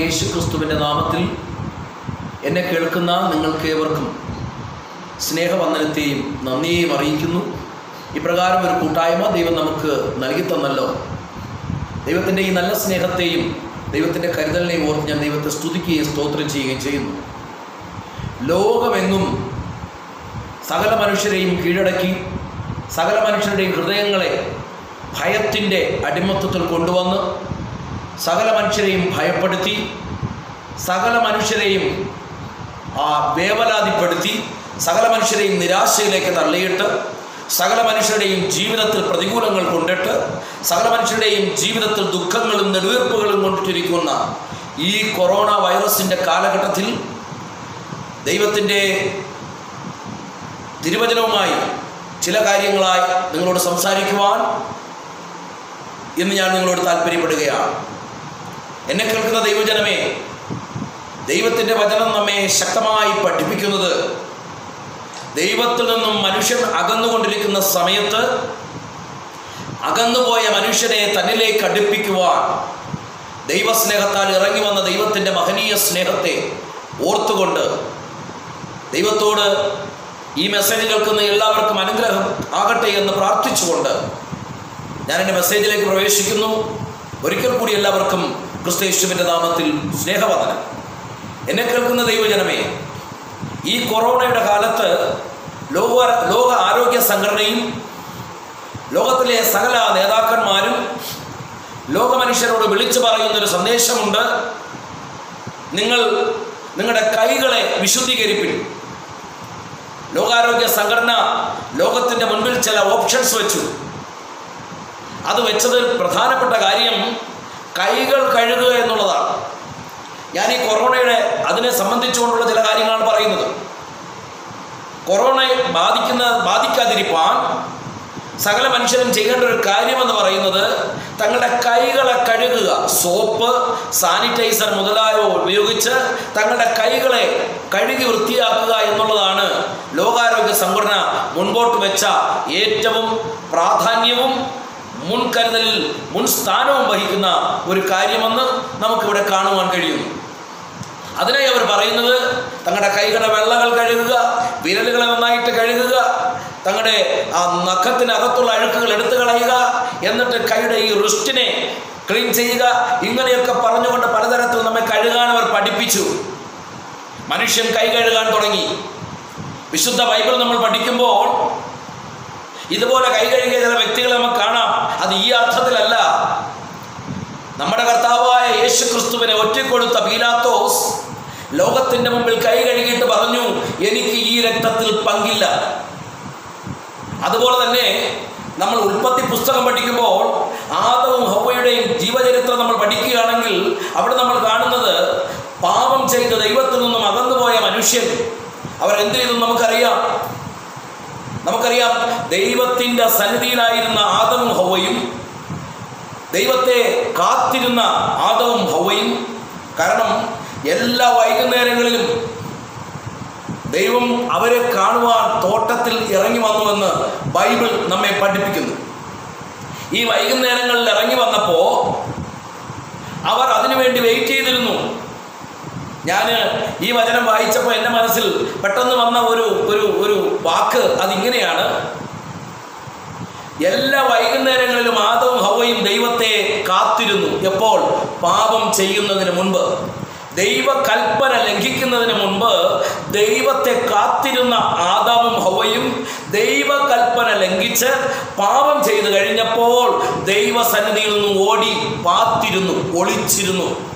യേശു ക്രിസ്തുവിന്റെ നാമത്തിൽ എന്നെ കേൾക്കുന്ന നിങ്ങൾക്ക് ഏവർക്കും സ്നേഹവന്ദനത്തെയും നന്ദിയെയും അറിയിക്കുന്നു. ഇപ്രകാരം ഒരു കൂട്ടായ്മ ദൈവം നമുക്ക് നൽകി തന്നല്ലോ. ദൈവത്തിന്റെ ഈ നല്ല സ്നേഹത്തെയും ദൈവത്തിന്റെ കരുതലിനെയും ഓർത്ത് ഞാൻ ദൈവത്തെ സ്തുതിക്കുകയും സ്തോത്രം ചെയ്യുകയും ചെയ്യുന്നു. ലോകമെങ്ങും സകല മനുഷ്യരെയും കീഴടക്കി സകല മനുഷ്യരുടെയും ഹൃദയങ്ങളെ ഭയത്തിന്റെ അടിമത്വത്തിൽ കൊണ്ടുവന്ന് സകല മനുഷ്യരെയും ഭയപ്പെടുത്തി സകല മനുഷ്യരെയും ആ വേവലാതിപ്പെടുത്തി സകല മനുഷ്യരെയും നിരാശയിലേക്ക് തള്ളിയിട്ട് സകല മനുഷ്യരുടെയും ജീവിതത്തിൽ പ്രതികൂലങ്ങൾ കൊണ്ടിട്ട് സകല മനുഷ്യരുടെയും ജീവിതത്തിൽ ദുഃഖങ്ങളും നെടുവീർപ്പുകളും കൊണ്ടിട്ടിരിക്കുന്ന ഈ കൊറോണ വൈറസിന്റെ കാലഘട്ടത്തിൽ ദൈവത്തിന്റെ തിരുവചനവുമായി ചില കാര്യങ്ങളായി നിങ്ങളോട് സംസാരിക്കുവാൻ എന്ന് ഞാൻ നിങ്ങളോട് താല്പര്യപ്പെടുകയാണ് എന്നെ കേൾക്കുന്ന ദൈവജനമേ ദൈവത്തിന്റെ വചനം നമ്മെ ശക്തമായി പഠിപ്പിക്കുന്നത് ദൈവത്തിൽ നിന്നും മനുഷ്യൻ അകന്നുകൊണ്ടിരിക്കുന്ന സമയത്ത് അകന്നുപോയ മനുഷ്യനെ തന്നിലേക്ക് അടുപ്പിക്കുവാൻ ദൈവസ്നേഹത്താൽ ഇറങ്ങി വന്ന ദൈവത്തിന്റെ മഹനീയ സ്നേഹത്തെ ഓർത്തുകൊണ്ട് ദൈവത്തോട് ഈ മെസ്സേജ് കേൾക്കുന്ന എല്ലാവർക്കും അനുഗ്രഹം ആകട്ടെ എന്ന് പ്രാർത്ഥിച്ചുകൊണ്ട് ഞാൻ എന്റെ മെസ്സേജിലേക്ക് പ്രവേശിക്കുന്നു. ഒരിക്കൽ കൂടി എല്ലാവർക്കും ക്രിസ്തു യേശുവിന്റെ നാമത്തിൽ സ്നേഹവന്ദനം. എന്നെ കേൾക്കുന്ന ദൈവജനമേ ഈ കൊറോണയുടെ കാലത്ത് ലോക ലോക ആരോഗ്യ സംഘടനയും ലോകത്തിലെ സകല നേതാക്കന്മാരും ലോകമനുഷ്യരോട് വിളിച്ചു പറയുന്നൊരു സന്ദേശമുണ്ട്. നിങ്ങൾ നിങ്ങളുടെ കൈകളെ വിശുദ്ധീകരിപ്പിൻ. ലോകാരോഗ്യ സംഘടന ലോകത്തിന്റെ മുൻപിൽ ചില ഓപ്ഷൻസ് വെച്ചു. അത് വെച്ചതിൽ പ്രധാനപ്പെട്ട കാര്യം കൈകൾ കഴുകുക എന്നുള്ളതാണ്. ഞാൻ ഈ കൊറോണയുടെ അതിനെ സംബന്ധിച്ചുകൊണ്ടുള്ള ചില കാര്യങ്ങളാണ് പറയുന്നത്. കൊറോണയെ ബാധിക്കുന്ന ബാധിക്കാതിരിക്കാൻ സകല മനുഷ്യരും ചെയ്യേണ്ട ഒരു കാര്യമെന്ന് പറയുന്നത് തങ്ങളുടെ കൈകളെ കഴുകുക. സോപ്പ് സാനിറ്റൈസർ മുതലായവ ഉപയോഗിച്ച് തങ്ങളുടെ കൈകളെ കഴുകി വൃത്തിയാക്കുക എന്നുള്ളതാണ് ലോകാരോഗ്യ സംഘടന മുൻപോട്ട് വെച്ച ഏറ്റവും പ്രാധാന്യവും മുൻകരുതലിൽ മുൻ സ്ഥാനവും വഹിക്കുന്ന ഒരു കാര്യമെന്ന് നമുക്കിവിടെ കാണുവാൻ കഴിയുന്നു. അതിനായി അവർ പറയുന്നത് തങ്ങളുടെ കൈകളുടെ വെള്ളകൾ കഴുകുക വിരലുകളെ നന്നായിട്ട് കഴുകുക തങ്ങളുടെ ആ നഖത്തിനകത്തുള്ള അഴുക്കുകൾ എടുത്തു കളയുക എന്നിട്ട് കൈയുടെ ഈ റിസ്റ്റിനെ ക്ലീൻ ചെയ്യുക ഇങ്ങനെയൊക്കെ പറഞ്ഞുകൊണ്ട് പലതരത്തിൽ നമ്മെ കഴുകാൻ അവർ പഠിപ്പിച്ചു. മനുഷ്യൻ കൈ കഴുകാൻ തുടങ്ങി. വിശുദ്ധ ബൈബിൾ നമ്മൾ പഠിക്കുമ്പോൾ ഇതുപോലെ കൈ കഴുകിയ ചില വ്യക്തികളെ നമുക്ക് കാണാം. അത് ഈ അർത്ഥത്തിലല്ല. നമ്മുടെ കർത്താവായ യേശു ക്രിസ്തുവിനെ ഒറ്റക്കൊടുത്ത പീലാത്തോസ് ലോകത്തിന്റെ മുമ്പിൽ കൈ കഴുകിയിട്ട് പറഞ്ഞു എനിക്ക് ഈ രക്തത്തിൽ പങ്കില്ല. അതുപോലെ തന്നെ നമ്മൾ ഉൽപ്പത്തി പുസ്തകം പഠിക്കുമ്പോൾ ആദവും ഹൗവയുടെയും ജീവചരിത്രം നമ്മൾ പഠിക്കുകയാണെങ്കിൽ അവിടെ നമ്മൾ കാണുന്നത് പാപം ചെയ്ത ദൈവത്തിൽ നിന്നും അകന്നുപോയ മനുഷ്യൻ. അവരെന്ത് ചെയ്തു നമുക്കറിയാം? നമുക്കറിയാം ദൈവത്തിന്റെ സന്നിധിയിലായിരുന്ന ആദവും ഹൗവയും ദൈവത്തെ കാത്തിരുന്ന ആദവും ഹൗവയും കാരണം എല്ലാ വൈകുന്നേരങ്ങളിലും ദൈവം അവരെ കാണുവാൻ തോട്ടത്തിൽ ഇറങ്ങി വന്നുവെന്ന് ബൈബിൾ നമ്മെ പഠിപ്പിക്കുന്നു. ഈ വൈകുന്നേരങ്ങളിൽ ഇറങ്ങി വന്നപ്പോൾ അവർ അതിനുവേണ്ടി വെയിറ്റ് ചെയ്തിരുന്നു. ഞാൻ ഈ വചനം വായിച്ചപ്പോൾ എന്റെ മനസ്സിൽ പെട്ടെന്ന് വന്ന ഒരു ഒരു ഒരു വാക്ക് അതിങ്ങനെയാണ്. എല്ലാ വൈകുന്നേരങ്ങളിലും ആദവും ഹവയും ദൈവത്തെ കാത്തിരുന്നു. എപ്പോൾ? പാപം ചെയ്യുന്നതിന് മുൻപ്. ദൈവകൽപ്പന ലംഘിക്കുന്നതിന് മുൻപ് ദൈവത്തെ കാത്തിരുന്ന ആദാമും ഹവയും ദൈവകൽപ്പന ലംഘിച്ച് പാപം ചെയ്തു കഴിഞ്ഞപ്പോൾ ദൈവസന്നിധിയിൽ നിന്നും ഓടി പാത്തിരുന്നു ഒളിച്ചിരുന്നു.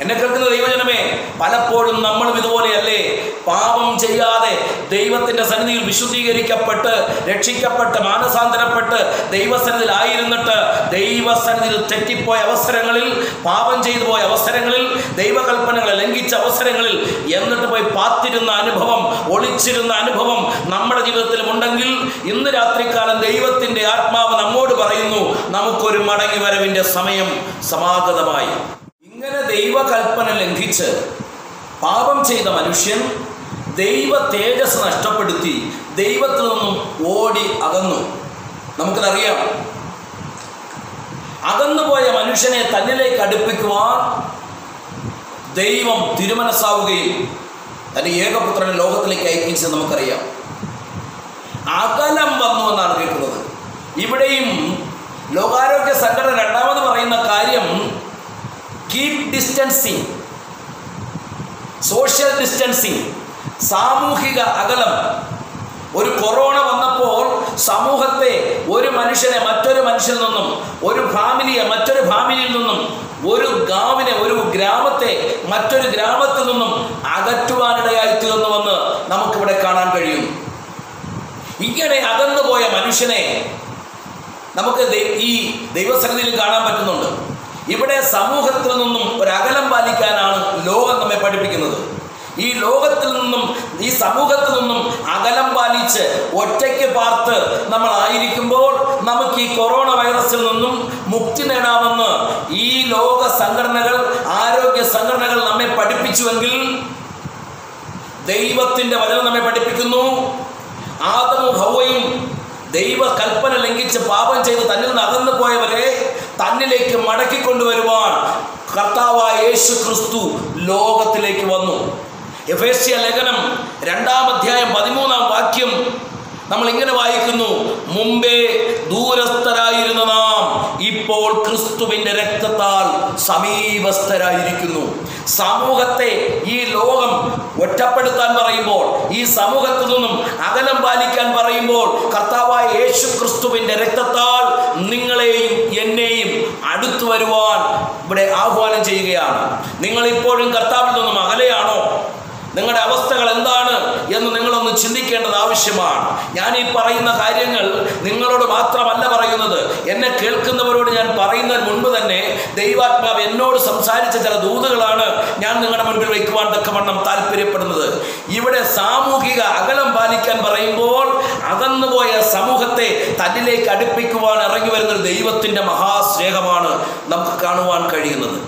എന്നെ കേൾക്കുന്ന ദൈവജനമേ പലപ്പോഴും നമ്മളും ഇതുപോലെയല്ലേ? പാപം ചെയ്യാതെ ദൈവത്തിന്റെ സന്നിധിയിൽ വിശുദ്ധീകരിക്കപ്പെട്ട് രക്ഷിക്കപ്പെട്ട് മാനസാന്തരപ്പെട്ട് ദൈവസന്നിധിയിൽ ആയിരുന്നിട്ട് ദൈവസന്നിധിയിൽ തെറ്റിപ്പോയ അവസരങ്ങളിൽ പാപം ചെയ്തു പോയ അവസരങ്ങളിൽ ദൈവകൽപ്പനകളെ ലംഘിച്ച അവസരങ്ങളിൽ എന്നിട്ട് പോയി പാത്തിരുന്ന അനുഭവം ഒളിച്ചിരുന്ന അനുഭവം നമ്മുടെ ജീവിതത്തിലും ഉണ്ടെങ്കിൽ ഇന്ന് രാത്രിക്കാലം ദൈവത്തിന്റെ ആത്മാവ് നമ്മോട് പറയുന്നു നമുക്കൊരു മടങ്ങി വരവിന്റെ സമയം സമാഗതമായി. ഇങ്ങനെ ദൈവകൽപ്പന ലംഘിച്ച് പാപം ചെയ്ത മനുഷ്യൻ ദൈവ തേജസ് നഷ്ടപ്പെടുത്തി ദൈവത്തിൽ നിന്നും ഓടി അകന്നു. നമുക്കതറിയാം അകന്നുപോയ മനുഷ്യനെ തന്നിലേക്ക് അടുപ്പിക്കുവാൻ ദൈവം തിരുമനസ്സാവുകയും തന്റെ ഏകപുത്രനെ ലോകത്തിലേക്ക് അയക്കിച്ചത് നമുക്കറിയാം. അകലം വന്നു എന്നാണ് കേൾക്കുന്നത്. ഇവിടെയും ലോകാരോഗ്യ സംഘടന രണ്ടാമത് പറയുന്ന കാര്യം കീപ് ഡിസ്റ്റൻസിങ് സോഷ്യൽ ഡിസ്റ്റൻസിങ് സാമൂഹിക അകലം. ഒരു കൊറോണ വന്നപ്പോൾ സമൂഹത്തെ ഒരു മനുഷ്യനെ മറ്റൊരു മനുഷ്യനിൽ നിന്നും ഒരു ഫാമിലിയെ മറ്റൊരു ഫാമിലിയിൽ നിന്നും ഒരു ഗാവിനെ ഒരു ഗ്രാമത്തെ മറ്റൊരു ഗ്രാമത്തിൽ നിന്നും അകറ്റുവാനിടയായി തീർന്നുവെന്ന് നമുക്കിവിടെ കാണാൻ കഴിയും ഇങ്ങനെ അകന്നുപോയ മനുഷ്യനെ നമുക്ക് ഈ ദൈവസന്നിധിയിൽ കാണാൻ പറ്റുന്നുണ്ട്. ഇവിടെ സമൂഹത്തിൽ നിന്നും ഒരകലം പാലിക്കാനാണ് ലോകം നമ്മെ പഠിപ്പിക്കുന്നത്. ഈ ലോകത്തിൽ നിന്നും ഈ സമൂഹത്തിൽ നിന്നും അകലം പാലിച്ച് ഒറ്റയ്ക്ക് പാർത്ത് നമ്മൾ ആയിരിക്കുമ്പോൾ നമുക്ക് ഈ കൊറോണ വൈറസിൽ നിന്നും മുക്തി നേടാമെന്ന് ഈ ലോക സംഘടനകൾ ആരോഗ്യ സംഘടനകൾ നമ്മെ പഠിപ്പിച്ചുവെങ്കിൽ ദൈവത്തിന്റെ വചനം നമ്മെ പഠിപ്പിക്കുന്നു. ആദമും ഹൗവയും ദൈവ കൽപ്പന ലംഘിച്ച് പാപം ചെയ്ത് തന്നിൽ നിന്ന് അകന്നു പോയവരെ തന്നിലേക്ക് മടക്കി മടക്കിക്കൊണ്ടുവരുവാൻ കർത്താവായ യേശു ക്രിസ്തു ലോകത്തിലേക്ക് വന്നു. എഫേസ്യ ലേഖനം രണ്ടാം അധ്യായം പതിമൂന്നാം വാക്യം നമ്മൾ ഇങ്ങനെ വായിക്കുന്നു മുമ്പേ ദൂരസ്ഥരായിരുന്ന നാം ഇപ്പോൾ ക്രിസ്തുവിന്റെ രക്തത്താൽ സമീപസ്ഥരായിരിക്കുന്നു. സമൂഹത്തെ ഈ ലോകം ഒറ്റപ്പെടുത്താൻ പറയുമ്പോൾ ഈ സമൂഹത്തിൽ നിന്നും അകലം പാലിക്കാൻ പറയുമ്പോൾ കർത്താവായ യേശു ക്രിസ്തുവിന്റെ രക്തത്താൽ നിങ്ങളെയും എന്നെയും അടുത്തു വരുവാൻ ഇവിടെ ആഹ്വാനം ചെയ്യുകയാണ്. നിങ്ങൾ ഇപ്പോഴും കർത്താവിൽ നിന്നും അകലെയാണോ? നിങ്ങളുടെ അവസ്ഥകൾ എന്താണ് എന്ന് നിങ്ങളൊന്ന് ചിന്തിക്കേണ്ടത് ആവശ്യമാണ്. ഞാൻ ഈ പറയുന്ന കാര്യങ്ങൾ നിങ്ങളോട് മാത്രമല്ല പറയുന്നത്. എന്നെ കേൾക്കുന്നവരോട് ഞാൻ പറയുന്നതിന് മുൻപ് തന്നെ ദൈവാത്മാവ് എന്നോട് സംസാരിച്ച ചില ദൂതുകളാണ് ഞാൻ നിങ്ങളുടെ മുൻപിൽ വയ്ക്കുവാൻ തക്കവണ്ണം താല്പര്യപ്പെടുന്നത്. ഇവിടെ സാമൂഹിക അകലം പാലിക്കാൻ പറയുമ്പോൾ അകന്നുപോയ സമൂഹത്തെ തന്നിലേക്ക് അടുപ്പിക്കുവാൻ ഇറങ്ങി വരുന്ന ദൈവത്തിന്റെ മഹാസ്നേഹമാണ് നമുക്ക് കാണുവാൻ കഴിയുന്നത്.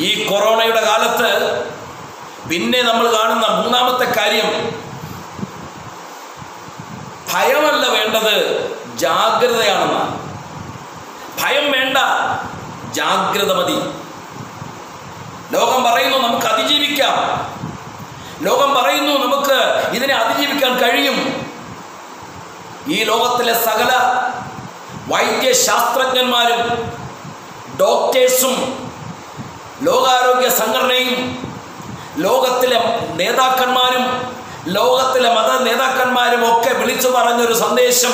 ഈ കൊറോണയുടെ കാലത്ത് പിന്നെ നമ്മൾ കാണുന്ന മൂന്നാമത്തെ കാര്യം. ഭയമല്ല വേണ്ടത് ജാഗ്രതയാണെന്നാണ് ഭയം വേണ്ട ജാഗ്രത മതി. ലോകം പറയുന്നു നമുക്ക് അതിജീവിക്കാം. ലോകം പറയുന്നു നമുക്ക് ഇതിനെ അതിജീവിക്കാൻ കഴിയും. ഈ ലോകത്തിലെ സകല വൈദ്യശാസ്ത്രജ്ഞന്മാരും ഡോക്ടേഴ്സും ലോകാരോഗ്യ സംഘടനയും ലോകത്തിലെ നേതാക്കന്മാരും ലോകത്തിലെ മത നേതാക്കന്മാരും ഒക്കെ വിളിച്ചു പറഞ്ഞൊരു സന്ദേശം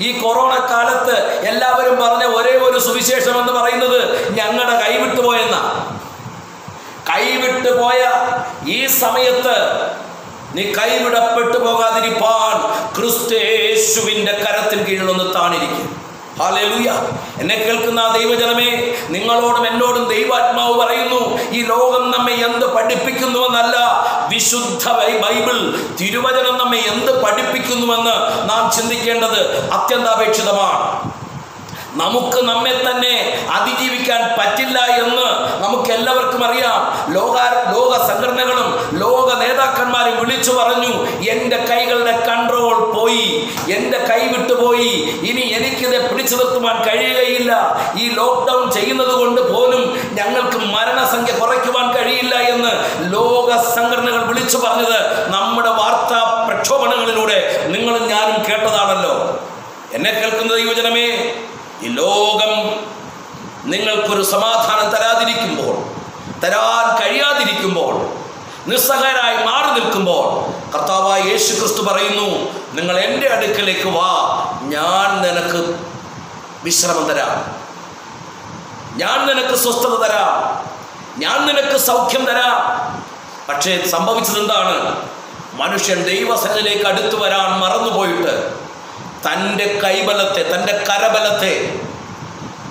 ഈ കൊറോണ കാലത്ത് എല്ലാവരും പറഞ്ഞ ഒരേ ഒരു സുവിശേഷം എന്ന് പറയുന്നത് ഞങ്ങളുടെ കൈവിട്ടു പോയെന്ന. കൈവിട്ടു പോയ ഈ സമയത്ത് നീ കൈവിടപ്പെട്ടു പോകാതിരിപ്പാൻ ക്രിസ്തേശുവിന്റെ കരത്തിന് കീഴിലൊന്ന് താണിരിക്കും. ഹാലേലൂയ. എന്നെ കേൾക്കുന്ന ആ ദൈവജനമേ നിങ്ങളോടും എന്നോടും ദൈവാത്മാവ് പറയുന്നു ഈ ലോകം നമ്മെ എന്ത് പഠിപ്പിക്കുന്നുവെന്നല്ല വിശുദ്ധ ബൈബിൾ തിരുവചനം നമ്മെ എന്ത് പഠിപ്പിക്കുന്നുവെന്ന് നാം ചിന്തിക്കേണ്ടത് അത്യന്താപേക്ഷിതമാണ്. നമുക്ക് നമ്മെ തന്നെ അതിജീവിക്കാൻ പറ്റില്ല എന്ന് നമുക്ക് എല്ലാവർക്കും അറിയാം. ലോക ലോക സംഘടനകളും ലോക നേതാക്കന്മാരും വിളിച്ചു പറഞ്ഞു എന്റെ കൈകളുടെ കൺട്രോൾ പോയി. എന്റെ കൈ വിട്ടുപോയി ഇനി എനിക്കിത് പിടിച്ചു നിർത്തുവാൻ കഴിയുകയില്ല. ഈ ലോക്ക്ഡൗൺ ചെയ്യുന്നത് കൊണ്ട് പോലും ഞങ്ങൾക്ക് മരണസംഖ്യ കുറയ്ക്കുവാൻ കഴിയില്ല എന്ന് ലോക സംഘടനകൾ വിളിച്ചു പറഞ്ഞത് നമ്മുടെ വാർത്താ പ്രക്ഷോഭണങ്ങളിലൂടെ. നിങ്ങളും ഞാനും കേട്ടതാണല്ലോ. എന്നെ കേൾക്കുന്ന യുവജനമേ ഈ ലോകം നിങ്ങൾക്കൊരു സമാധാനം തരാതിരിക്കുമ്പോൾ തരാൻ കഴിയാതിരിക്കുമ്പോൾ നിസ്സഹരായി മാറി നിൽക്കുമ്പോൾ കർത്താവായ യേശു ക്രിസ്തു പറയുന്നു നിങ്ങൾ എന്റെ അടുക്കലേക്ക് വാ ഞാൻ നിനക്ക് വിശ്രമം തരാം. ഞാൻ നിനക്ക് സ്വസ്ഥത തരാം. ഞാൻ നിനക്ക് സൗഖ്യം തരാം. പക്ഷേ സംഭവിച്ചത് എന്താണ് മനുഷ്യൻ ദൈവസനിലേക്ക് അടുത്തു വരാൻ മറന്നുപോയിട്ട് തന്റെ കൈബലത്തെ തന്റെ കരബലത്തെ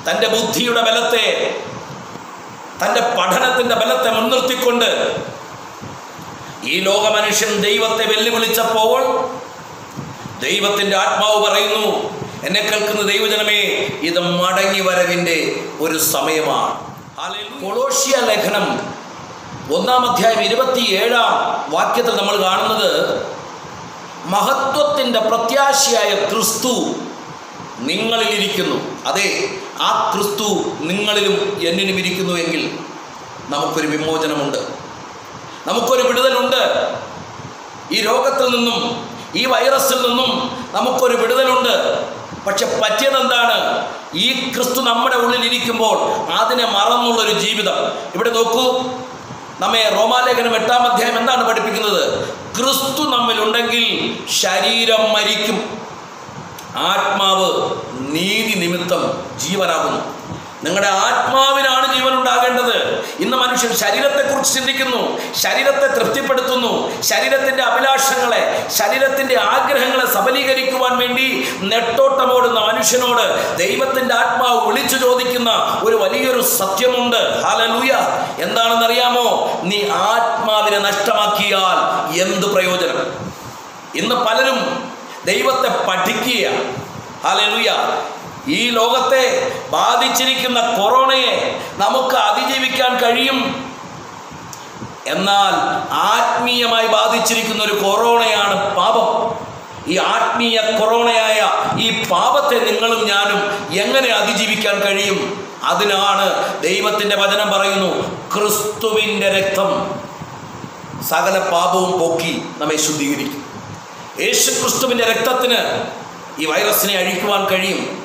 തന്റെ ബുദ്ധിയുടെ ബലത്തെ തന്റെ പഠനത്തിന്റെ ബലത്തെ മുൻനിർത്തിക്കൊണ്ട് ഈ ലോക മനുഷ്യൻ ദൈവത്തെ വെല്ലുവിളിച്ചപ്പോൾ ദൈവത്തിന്റെ ആത്മാവ് പറയുന്നു എന്നെ കേൾക്കുന്ന ദൈവജനമേ ഇത് മടങ്ങി വരവിന്റെ ഒരു സമയമാണ്. കൊളോഷ്യ ലേഖനം ഒന്നാം അധ്യായം ഇരുപത്തിയേഴാം വാക്യത്തിൽ നമ്മൾ കാണുന്നത് മഹത്വത്തിന്റെ പ്രത്യാശയായ ക്രിസ്തു നിങ്ങളിലിരിക്കുന്നു അതെ ആ ക്രിസ്തു നിങ്ങളിലും എന്നിലും ഇരിക്കുന്നു എങ്കിൽ നമുക്കൊരു വിമോചനമുണ്ട്. നമുക്കൊരു വിടുതലുണ്ട്. ഈ രോഗത്തിൽ നിന്നും ഈ വൈറസിൽ നിന്നും നമുക്കൊരു വിടുതലുണ്ട്. പക്ഷെ പറ്റിയതെന്താണ്? ഈ ക്രിസ്തു നമ്മുടെ ഉള്ളിൽ ഇരിക്കുമ്പോൾ അതിനെ മറന്നുള്ളൊരു ജീവിതം. ഇവിടെ നോക്കൂ. നമ്മെ റോമാലേഖനം എട്ടാം അധ്യായം എന്താണ് പഠിപ്പിക്കുന്നത്? ക്രിസ്തു നമ്മിലുണ്ടെങ്കിൽ ശരീരം മരിക്കും. ആത്മാവ് നീതി നിമിത്തം ജീവനാകുന്നു. നിങ്ങളുടെ ആത്മാവിനാണ് ജീവൻ ഉണ്ടാകേണ്ടത്. ഇന്ന് മനുഷ്യൻ ശരീരത്തെക്കുറിച്ച് ചിന്തിക്കുന്നു. ശരീരത്തെ തൃപ്തിപ്പെടുത്തുന്നു. ശരീരത്തിന്റെ അഭിലാഷങ്ങളെ ശരീരത്തിന്റെ ആഗ്രഹങ്ങളെ സബലീകരിക്കുവാൻ വേണ്ടി നെട്ടോട്ടമോടുന്ന മനുഷ്യനോട് ദൈവത്തിന്റെ ആത്മാവ് വിളിച്ചു ചോദിക്കുന്ന ഒരു വലിയൊരു സത്യമുണ്ട്. ഹാലലൂയ എന്താണെന്നറിയാമോ? നീ ആത്മാവിനെ നഷ്ടമാക്കിയാൽ എന്ത് പ്രയോജനം? ഇന്ന് പലരും ദൈവത്തെ പഠിക്കുക ഹാലലൂയ ഈ ലോകത്തെ ബാധിച്ചിരിക്കുന്ന കൊറോണയെ നമുക്ക് അതിജീവിക്കാൻ കഴിയും. എന്നാൽ ആത്മീയമായി ബാധിച്ചിരിക്കുന്ന ഒരു കൊറോണയാണ് പാപം. ഈ ആത്മീയ കൊറോണയായ ഈ പാപത്തെ നിങ്ങളും ഞാനും എങ്ങനെ അതിജീവിക്കാൻ കഴിയും? അതിനാണ് ദൈവത്തിന്റെ വചനം പറയുന്നു ക്രിസ്തുവിന്റെ രക്തം സകല പാപവും പോക്കി നമ്മെ ശുദ്ധീകരിക്കും. യേശു ക്രിസ്തുവിന്റെ രക്തത്തിന് ഈ വൈറസിനെ അഴിക്കുവാൻ കഴിയും.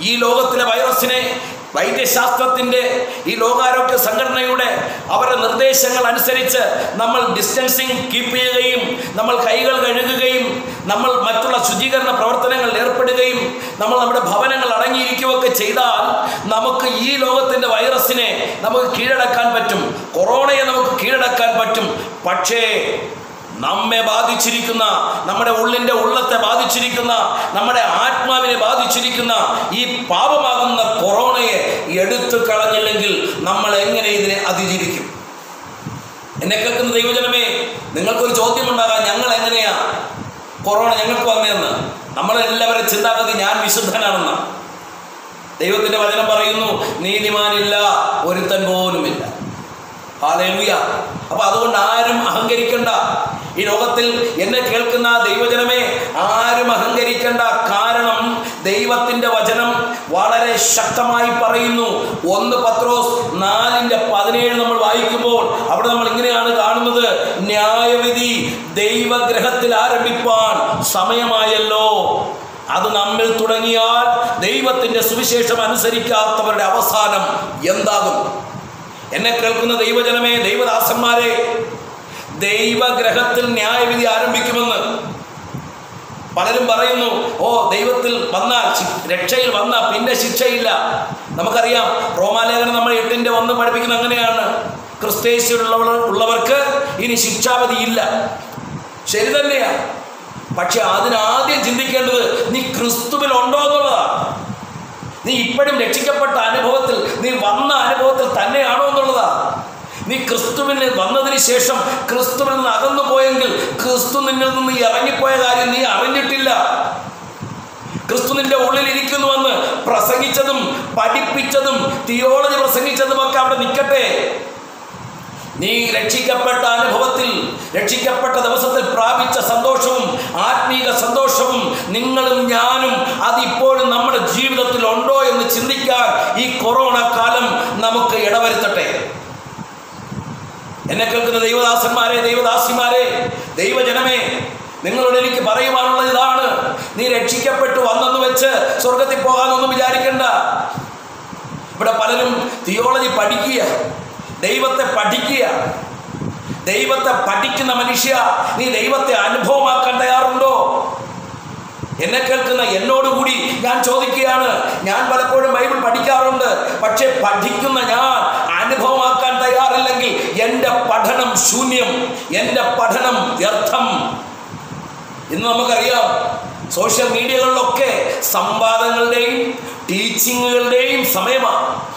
ഈ ലോകത്തിലെ വൈറസിനെ വൈദ്യശാസ്ത്രത്തിന്റെ ഈ ലോകാരോഗ്യ സംഘടനയുടെ അവരുടെ നിർദ്ദേശങ്ങൾ അനുസരിച്ച് നമ്മൾ ഡിസ്റ്റൻസിങ് കീപ്പ് ചെയ്യുകയും നമ്മൾ കൈകൾ കഴുകുകയും നമ്മൾ മറ്റുള്ള ശുചീകരണ പ്രവർത്തനങ്ങളിൽ ഏർപ്പെടുകയും നമ്മൾ നമ്മുടെ ഭവനങ്ങൾ അടങ്ങിയിരിക്കുകയൊക്കെ ചെയ്താൽ നമുക്ക് ഈ ലോകത്തിന്റെ വൈറസിനെ നമുക്ക് കീഴടക്കാൻ പറ്റും. കൊറോണയെ നമുക്ക് കീഴടക്കാൻ പറ്റും. പക്ഷേ നമ്മെ ബാധിച്ചിരിക്കുന്ന നമ്മുടെ ഉള്ളിന്റെ ഉള്ളത്തെ ബാധിച്ചിരിക്കുന്ന നമ്മുടെ ആത്മാവിനെ ബാധിച്ചിരിക്കുന്ന ഈ പാപമാകുന്ന കൊറോണയെ എടുത്തു കളഞ്ഞില്ലെങ്കിൽ നമ്മൾ എങ്ങനെ ഇതിനെ അതിജീവിക്കും? എന്നെ കേൾക്കുന്ന ദൈവജനമേ നിങ്ങൾക്കൊരു ചോദ്യമുണ്ടാകാം ഞങ്ങൾ എങ്ങനെയാ കൊറോണ ഞങ്ങൾക്ക് വന്നതെന്ന്? നമ്മളെല്ലാവരും ചിന്താഗതി ഞാൻ വിശുദ്ധനാണെന്ന്. ദൈവത്തിന്റെ വചനം പറയുന്നു നീതിമാനില്ല ഒരുത്തൻ പോലുമില്ല. ഹാലേലുയ അപ്പോൾ അതുകൊണ്ട് ആരും അഹങ്കരിക്കണ്ട. ഈ ലോകത്തിൽ എന്നെ കേൾക്കുന്ന ദൈവജനമേ ആരും അഹങ്കരിക്കേണ്ട. കാരണം ദൈവത്തിന്റെ വചനം വളരെ ശക്തമായി പറയുന്നു. ഒന്ന് പത്രോസ് നാലിന്റെ പതിനേഴ് നമ്മൾ വായിക്കുമ്പോൾ അവിടെ നമ്മൾ ഇങ്ങനെയാണ് കാണുന്നത്. ന്യായവിധി ദൈവഗ്രഹത്തിൽ ആരംഭിപ്പാൻ സമയമായല്ലോ. അത് നമ്മിൽ തുടങ്ങിയാൽ ദൈവത്തിന്റെ സുവിശേഷം അനുസരിക്കാത്തവരുടെ അവസാനം എന്താകും? എന്നെ കേൾക്കുന്ന ദൈവജനമേ ദൈവദാസന്മാരെ ദൈവഗ്രഹത്തിൽ ന്യായവിധി ആരംഭിക്കുമെന്ന് പലരും പറയുന്നു. ഓ ദൈവത്തിൽ വന്നാൽ രക്ഷയിൽ വന്ന പിന്നെ ശിക്ഷയില്ല. നമുക്കറിയാം റോമാലേഖനം നമ്മൾ എട്ടിന്റെ ഒന്ന് പഠിപ്പിക്കുന്ന അങ്ങനെയാണ്. ക്രിസ്തേശുള്ളവർ ഉള്ളവർക്ക് ഇനി ശിക്ഷാവധി ഇല്ല. ശരി തന്നെയാ. പക്ഷെ അതിനാദ്യം ചിന്തിക്കേണ്ടത് നീ ക്രിസ്തുവിൽ ഉണ്ടോ എന്നുള്ളതാണ് നീ ഇപ്പോഴും രക്ഷിക്കപ്പെട്ട അനുഭവത്തിൽ നീ വന്ന അനുഭവത്തിൽ തന്നെയാണോ എന്നുള്ളതാ. നീ ക്രിസ്തുവിന് വന്നതിന് ശേഷം ക്രിസ്തുവിൽ നിന്ന് അകന്നു പോയെങ്കിൽ ക്രിസ്തു നിന്നിൽ നിന്ന് ഇറങ്ങിപ്പോയ കാര്യം നീ അറിഞ്ഞിട്ടില്ല. ക്രിസ്തു നിന്റെ ഉള്ളിൽ ഇരിക്കുന്നുവെന്ന് പ്രസംഗിച്ചതും പഠിപ്പിച്ചതും തിയോളജി പ്രസംഗിച്ചതും ഒക്കെ അവിടെ നിൽക്കട്ടെ. നീ രക്ഷിക്കപ്പെട്ട അനുഭവത്തിൽ രക്ഷിക്കപ്പെട്ട ദിവസത്തിൽ പ്രാപിച്ച സന്തോഷവും ആത്മീക സന്തോഷവും നിങ്ങളും ഞാനും അതിപ്പോഴും നമ്മുടെ ജീവിതത്തിൽ ഉണ്ടോ എന്ന് ചിന്തിക്കാൻ ഈ കൊറോണ കാലം നമുക്ക് ഇടവരുത്തട്ടെ. എന്നെ കേൾക്കുന്ന ദൈവദാസന്മാരെ ദൈവദാസിമാരെ ദൈവജനമേ നിങ്ങളോട് എനിക്ക് പറയുവാനുള്ളത് ഇതാണ്. നീ രക്ഷിക്കപ്പെട്ടു വന്നെന്ന് വെച്ച് സ്വർഗത്തിൽ പോകാനൊന്നും വിചാരിക്കണ്ട. ഇവിടെ പലരും തിയോളജി പഠിക്കുക ദൈവത്തെ പഠിക്കുക. ദൈവത്തെ പഠിക്കുന്ന മനുഷ്യ നീ ദൈവത്തെ അനുഭവമാക്കാൻ തയ്യാറുണ്ടോ? എന്നെ കേൾക്കുന്ന എന്നോടുകൂടി ഞാൻ ചോദിക്കുകയാണ്. ഞാൻ പലപ്പോഴും ബൈബിൾ പഠിക്കാറുണ്ട്. പക്ഷേ പഠിക്കുന്ന ഞാൻ അനുഭവമാക്കാൻ എന്റെ പഠനം ശൂന്യം എന്റെ പഠനം വ്യർത്ഥം. ഇന്ന് നമുക്കറിയാം. സോഷ്യൽ മീഡിയകളിലൊക്കെ സംവാദങ്ങളുടെയും ടീച്ചിങ്ങുകളുടെയും സമയമാണ്.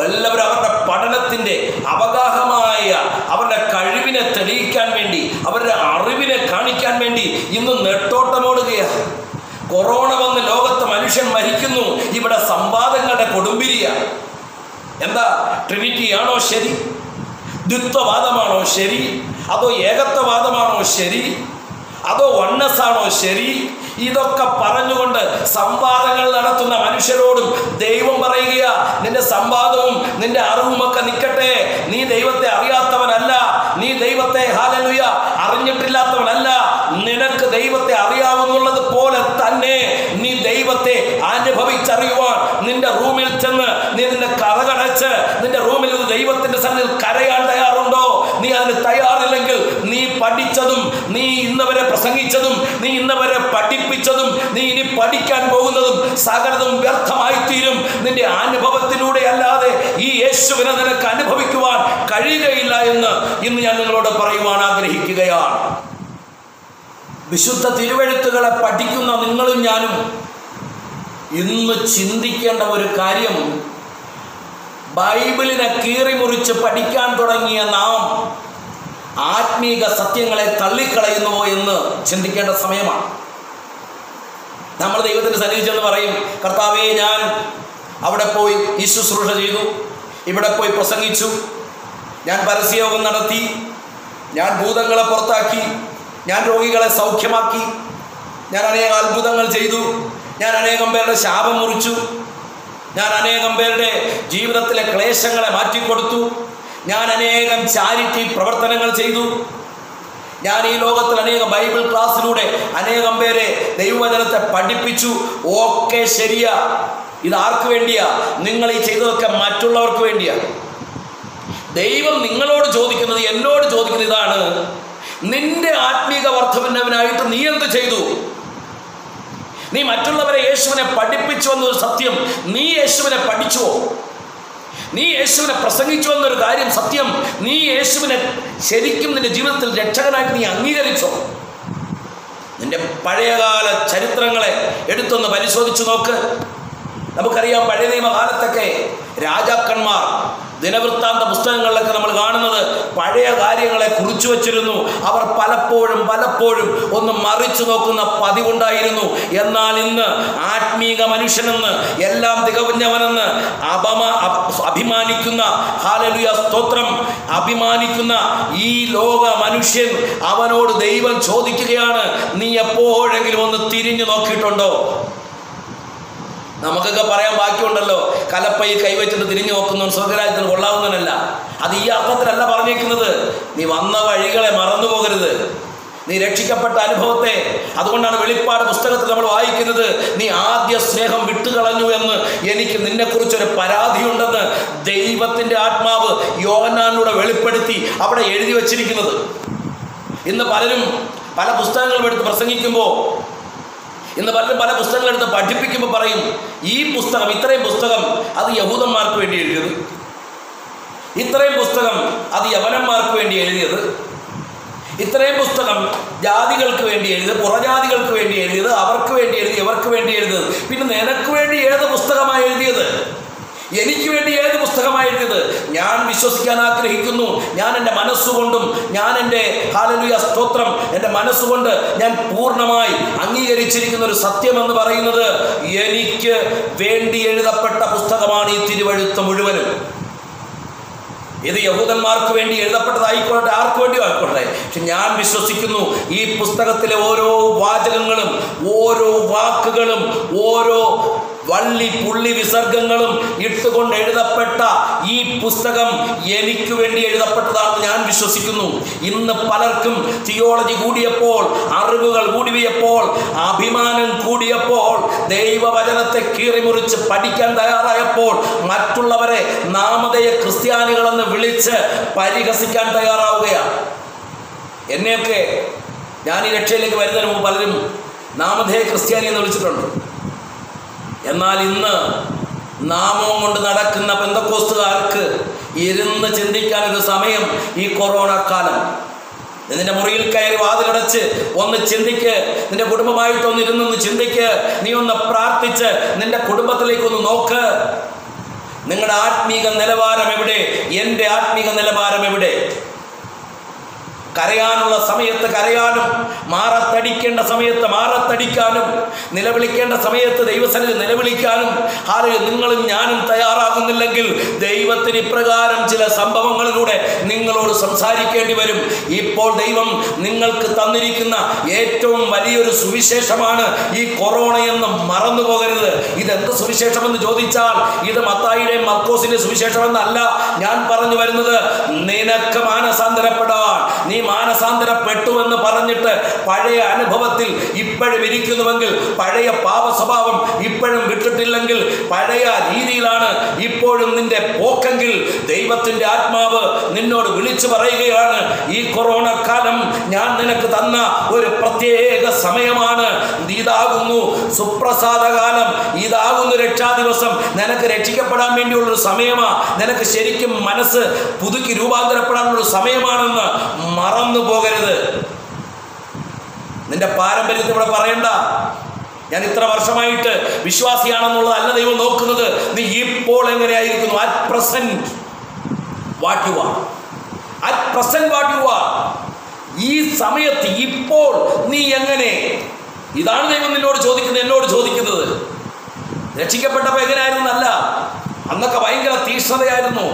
എല്ലാവരും അവരുടെ പഠനത്തിന്റെ അവഗാഹമായ അവരുടെ കഴിവിനെ തെളിയിക്കാൻ വേണ്ടി അവരുടെ അറിവിനെ കാണിക്കാൻ വേണ്ടി ഇന്ന് നെട്ടോട്ടമോടുകയാണ്. കൊറോണ വന്ന് ലോകത്ത് മനുഷ്യൻ മരിക്കുന്നു. ഇവിടെ സംവാദങ്ങളുടെ കൊടുമ്പിരിയാണ്. എന്താ? ട്രിനിറ്റിയാണോ ശരി? ദ്വിത്വവാദമാണോ ശരി? അതോ ഏകത്വവാദമാണോ ശരി? അതോ വണ്ണസാണോ ശരി? ഇതൊക്കെ പറഞ്ഞുകൊണ്ട് സംവാദങ്ങൾ നടത്തുന്ന മനുഷ്യരോടും ദൈവം പറയുക നിന്റെ സംവാദവും നിന്റെ അറിവുമൊക്കെ നിൽക്കട്ടെ നീ ദൈവത്തെ അറിയാത്തവനല്ല. നീ ദൈവത്തെ ഹാലലുയ അറിഞ്ഞിട്ടില്ലാത്തവനല്ല. നിനക്ക് ദൈവത്തെ അറിയാവുന്നുള്ളത് പോലെ തന്നെ നീ ദൈവത്തെ അനുഭവിച്ചറിയുവാൻ നിന്റെ റൂമിൽ ചെന്ന് നീ നിന്റെ കഥകടച്ച് നിന്റെ റൂമിൽ നിന്ന് സന്നിധിയിൽ കരയാൻ തയ്യാറുണ്ടോ? നീ അതിന് തയ്യാറില്ലെങ്കിൽ നീ പഠിച്ചതും നീ ഇന്നവരെ പ്രസംഗിച്ചതും നീ ഇന്ന് വരെ പഠിപ്പിച്ചതും നീ ഇനി പഠിക്കാൻ പോകുന്നതും സകലതും വ്യർത്ഥമായി തീരും നിന്റെ അനുഭവത്തിലൂടെ അല്ലാതെ ഈ യേശുവിനെ നിനക്ക് അനുഭവിക്കുവാൻ കഴിയുകയില്ല എന്ന് ഇന്ന് ഞാൻ നിങ്ങളോട് പറയുവാൻ ആഗ്രഹിക്കുകയാണ്. വിശുദ്ധ തിരുവഴുത്തുകളെ പഠിക്കുന്ന നിങ്ങളും ഞാനും ഇന്ന് ചിന്തിക്കേണ്ട ഒരു കാര്യം ബൈബിളിനെ കീറിമുറിച്ച് പഠിക്കാൻ തുടങ്ങിയ നാം ആത്മീക സത്യങ്ങളെ തള്ളിക്കളയുന്നുവോ എന്ന് ചിന്തിക്കേണ്ട സമയമാണ്. നമ്മൾ ദൈവത്തിന് സന്നിധിച്ചെന്ന് പറയും കർത്താവേ ഞാൻ അവിടെ പോയി ശുശ്രൂഷ ചെയ്തു. ഇവിടെ പോയി പ്രസംഗിച്ചു. ഞാൻ പരസ്യയോഗം നടത്തി. ഞാൻ ഭൂതങ്ങളെ പുറത്താക്കി. ഞാൻ രോഗികളെ സൗഖ്യമാക്കി. ഞാൻ അനേകം അത്ഭുതങ്ങൾ ചെയ്തു. ഞാൻ അനേകം പേരുടെ ശാപം മുറിച്ചു. ഞാൻ അനേകം പേരുടെ ജീവിതത്തിലെ ക്ലേശങ്ങളെ മാറ്റിക്കൊടുത്തു. ഞാൻ അനേകം ചാരിറ്റി പ്രവർത്തനങ്ങൾ ചെയ്തു. ഞാൻ ഈ ലോകത്തിൽ അനേകം ബൈബിൾ ക്ലാസ്സിലൂടെ അനേകം പേരെ ദൈവവചനത്തെ പഠിപ്പിച്ചു. ഓക്കെ ശരിയാ. ഇത് ആർക്ക് വേണ്ടിയാ? നിങ്ങൾ ഈ ചെയ്തതൊക്കെ മറ്റുള്ളവർക്ക് വേണ്ടിയാ. ദൈവം നിങ്ങളോട് ചോദിക്കുന്നത് എന്നോട് ചോദിക്കുന്നത് ഇതാണ്. നിന്റെ ആത്മീക വർദ്ധവനവനായിട്ട് നീ എന്ത് ചെയ്തു? നീ മറ്റുള്ളവരെ യേശുവിനെ പഠിപ്പിച്ചു എന്നൊരു സത്യം നീ യേശുവിനെ പഠിച്ചുവോ? നീ യേശുവിനെ പ്രസംഗിച്ചു എന്നൊരു കാര്യം സത്യം നീ യേശുവിനെ ശരിക്കും നിന്റെ ജീവിതത്തിൽ രക്ഷകനായിട്ട് നീ അംഗീകരിച്ചോ? നിന്റെ പഴയകാല ചരിത്രങ്ങളെ എടുത്തൊന്ന് പരിശോധിച്ചു നോക്ക്. നമുക്കറിയാം പഴയ നിയമകാലത്തൊക്കെ രാജാക്കന്മാർ ദിനവൃത്താന്ത പുസ്തകങ്ങളിലൊക്കെ നമ്മൾ കാണുന്നത് പഴയ കാര്യങ്ങളെ കുറിച്ചു വച്ചിരുന്നു. അവർ പലപ്പോഴും പലപ്പോഴും ഒന്ന് മറിച്ചു നോക്കുന്ന പതിവുണ്ടായിരുന്നു. എന്നാൽ ഇന്ന് ആത്മീക മനുഷ്യനെന്ന് എല്ലാം തികവഞ്ഞവനെന്ന് അപമ അഭിമാനിക്കുന്ന ഹാലലുയ സ്തോത്രം അഭിമാനിക്കുന്ന ഈ ലോക മനുഷ്യൻ അവനോട് ദൈവം ചോദിക്കുകയാണ് നീ എപ്പോഴെങ്കിലും ഒന്ന് തിരിഞ്ഞു നോക്കിയിട്ടുണ്ടോ? നമുക്കൊക്കെ പറയാൻ ബാക്കിയുണ്ടല്ലോ. കലപ്പയിൽ കൈവച്ചിട്ട് തിരിഞ്ഞു നോക്കുന്നവൻ സ്വർഗരാജ്യത്തിന് കൊള്ളാവുന്നവനല്ല. അത് ഈ അർത്ഥത്തിലല്ല പറഞ്ഞേക്കുന്നത് നീ വന്ന വഴികളെ മറന്നു പോകരുത്. നീ രക്ഷിക്കപ്പെട്ട അനുഭവത്തെ അതുകൊണ്ടാണ് വെളിപ്പാട് പുസ്തകത്തിൽ നമ്മൾ വായിക്കുന്നത്. നീ ആദ്യ സ്നേഹം വിട്ടുകളഞ്ഞു എന്ന് എനിക്ക് നിന്നെക്കുറിച്ചൊരു പരാതിയുണ്ടെന്ന് ദൈവത്തിന്റെ ആത്മാവ് യോഹന്നാനിലൂടെ വെളിപ്പെടുത്തി അവിടെ എഴുതി വച്ചിരിക്കുന്നത്. ഇന്ന് പലരും പല പുസ്തകങ്ങളും എടുത്ത് പ്രസംഗിക്കുമ്പോൾ ഇന്ന് പലരും പല പുസ്തകങ്ങൾ എടുത്ത് പഠിപ്പിക്കുമ്പോൾ പറയും ഈ പുസ്തകം ഇത്രയും പുസ്തകം അത് യഹൂദന്മാർക്ക് വേണ്ടി എഴുതിയത്. ഇത്രയും പുസ്തകം അത് യവനന്മാർക്ക് വേണ്ടി എഴുതിയത്. ഇത്രയും പുസ്തകം ജാതികൾക്ക് വേണ്ടി എഴുതിയത് പുറജാതികൾക്ക് വേണ്ടി എഴുതിയത് അവർക്ക് വേണ്ടി എഴുതി ഇവർക്ക് വേണ്ടി എഴുതിയത്. പിന്നെ നിനക്ക് വേണ്ടി ഏത് പുസ്തകമാണ് എഴുതിയത്? എനിക്ക് വേണ്ടി ഏത് എഴുതിയത് ഞാൻ വിശ്വസിക്കാൻ ആഗ്രഹിക്കുന്നു. ഞാൻ എന്റെ മനസ്സുകൊണ്ടും ഞാൻ എന്റെ ഹാലലുയ സ്തോത്രം എന്റെ മനസ്സുകൊണ്ട് ഞാൻ പൂർണമായി അംഗീകരിച്ചിരിക്കുന്ന ഒരു സത്യം എന്ന് പറയുന്നത് എനിക്ക് വേണ്ടി എഴുതപ്പെട്ട പുസ്തകമാണ് ഈ തിരുവഴുത്ത് മുഴുവനും. ഇത് യഹൂദന്മാർക്ക് വേണ്ടി എഴുതപ്പെട്ടതായിക്കോട്ടെ ആർക്ക് വേണ്ടിയോ ആയിക്കോട്ടെ. പക്ഷെ ഞാൻ വിശ്വസിക്കുന്നു ഈ പുസ്തകത്തിലെ ഓരോ വാചകങ്ങളും ഓരോ വാക്കുകളും ഓരോ വള്ളി പുള്ളി വിസർഗങ്ങളും ഇട്ടുകൊണ്ട് എഴുതപ്പെട്ട ഈ പുസ്തകം എനിക്ക് വേണ്ടി എഴുതപ്പെട്ടതാണെന്ന് ഞാൻ വിശ്വസിക്കുന്നു. ഇന്ന് പലർക്കും തിയോളജി കൂടിയപ്പോൾ അറിവുകൾ കൂടിയപ്പോൾ അഭിമാനം കൂടിയപ്പോൾ ദൈവവചനത്തെ കീറിമുറിച്ച് പഠിക്കാൻ തയ്യാറായപ്പോൾ മറ്റുള്ളവരെ നാമതയ ക്രിസ്ത്യാനികളെന്ന് വിളിച്ച് പരിഹസിക്കാൻ തയ്യാറാവുകയാണ്. എന്നെയൊക്കെ ഞാൻ ഈ രക്ഷയിലേക്ക് വരുന്നതിന് മുമ്പ് പലരും നാമധേയ ക്രിസ്ത്യാനി എന്ന് വിളിച്ചിട്ടുണ്ട്. എന്നാൽ ഇന്ന് നാമവും കൊണ്ട് നടക്കുന്ന ബന്ധക്കോസ്തുകാർക്ക് ഇരുന്ന് ചിന്തിക്കാൻ ഒരു സമയം ഈ കൊറോണ കാലം. നിന്റെ മുറിയിൽ കയറി വാതിലടച്ച് ഒന്ന് ചിന്തിക്ക് നിന്റെ കുടുംബമായിട്ട് ഒന്ന് ഇരുന്നൊന്ന് ചിന്തിക്ക് നീ ഒന്ന് പ്രാർത്ഥിച്ച് നിന്റെ കുടുംബത്തിലേക്ക് ഒന്ന് നോക്ക്. നിങ്ങളുടെ ആത്മീക നിലവാരം എവിടെ? എന്റെ ആത്മീക നിലവാരം എവിടെ? കരയാനുള്ള സമയത്ത് കരയാനും മാറത്തടിക്കേണ്ട സമയത്ത് മാറത്തടിക്കാനും നിലവിളിക്കേണ്ട സമയത്ത് ദൈവസന്നിധി നിലവിളിക്കാനും ആര് നിങ്ങളും ഞാനും തയ്യാറാകുന്നില്ലെങ്കിൽ ദൈവത്തിന് ഇപ്രകാരം ചില സംഭവങ്ങളിലൂടെ നിങ്ങളോട് സംസാരിക്കേണ്ടി വരും. ഇപ്പോൾ ദൈവം നിങ്ങൾക്ക് തന്നിരിക്കുന്ന ഏറ്റവും വലിയൊരു സുവിശേഷമാണ് ഈ കൊറോണ എന്ന് മറന്നു പോകരുത്. ഇതെന്ത് സുവിശേഷമെന്ന് ചോദിച്ചാൽ ഇത് മത്തായിയുടെ മർക്കോസിന്റെ സുവിശേഷമെന്നല്ല ഞാൻ പറഞ്ഞു വരുന്നത്. നിനക്ക് മാനസാന്തരപ്പെടാൻ നീ മാനസാന്തരപ്പെട്ടു എന്ന് പറഞ്ഞിട്ട് പഴയ അനുഭവത്തിൽ ഇപ്പോഴും ഇരിക്കുന്നുവെങ്കിൽ പഴയ പാപ സ്വഭാവം ഇപ്പോഴും വിട്ടിട്ടില്ലെങ്കിൽ പഴയ രീതിയിലാണ് ഇപ്പോഴും നിന്റെ പോക്കെങ്കിൽ ദൈവത്തിന്റെ ആത്മാവ് നിന്നോട് വിളിച്ചു പറയുകയാണ് ഈ കൊറോണ കാലം ഞാൻ നിനക്ക് തന്ന ഒരു പ്രത്യേക സമയമാണ്. ഇതാകുന്നു സുപ്രസാദ കാലം. ഇതാകുന്നു രക്ഷാ ദിവസം നിനക്ക് രക്ഷിക്കപ്പെടാൻ വേണ്ടിയുള്ളൊരു സമയമാണ് സമയമാ. നിനക്ക് ശരിക്കും മനസ്സ് പുതുക്കി രൂപാന്തരപ്പെടാനുള്ള സമയമാണെന്ന് മറന്നു പോകരുത്. നിന്റെ പാരമ്പര്യത്തെ ഇവിടെ പറയണ്ട. ഞാൻ ഇത്ര വർഷമായിട്ട് വിശ്വാസിയാണെന്നുള്ളത് അല്ല ദൈവം നോക്കുന്നത്. നീ ഇപ്പോൾ എങ്ങനെയായിരിക്കുന്നു? At present what you are at present what you are ഈ സമയത്ത് ഇപ്പോൾ നീ എങ്ങനെ? ഇതാണ് ദൈവം നിന്നോട് ചോദിക്കുന്നത് എന്നോട് ചോദിക്കുന്നത്. രക്ഷിക്കപ്പെട്ടപ്പോൾ എങ്ങനെയായിരുന്നു അല്ല. അന്നൊക്കെ ഭയങ്കര തീക്ഷ്ണതയായിരുന്നു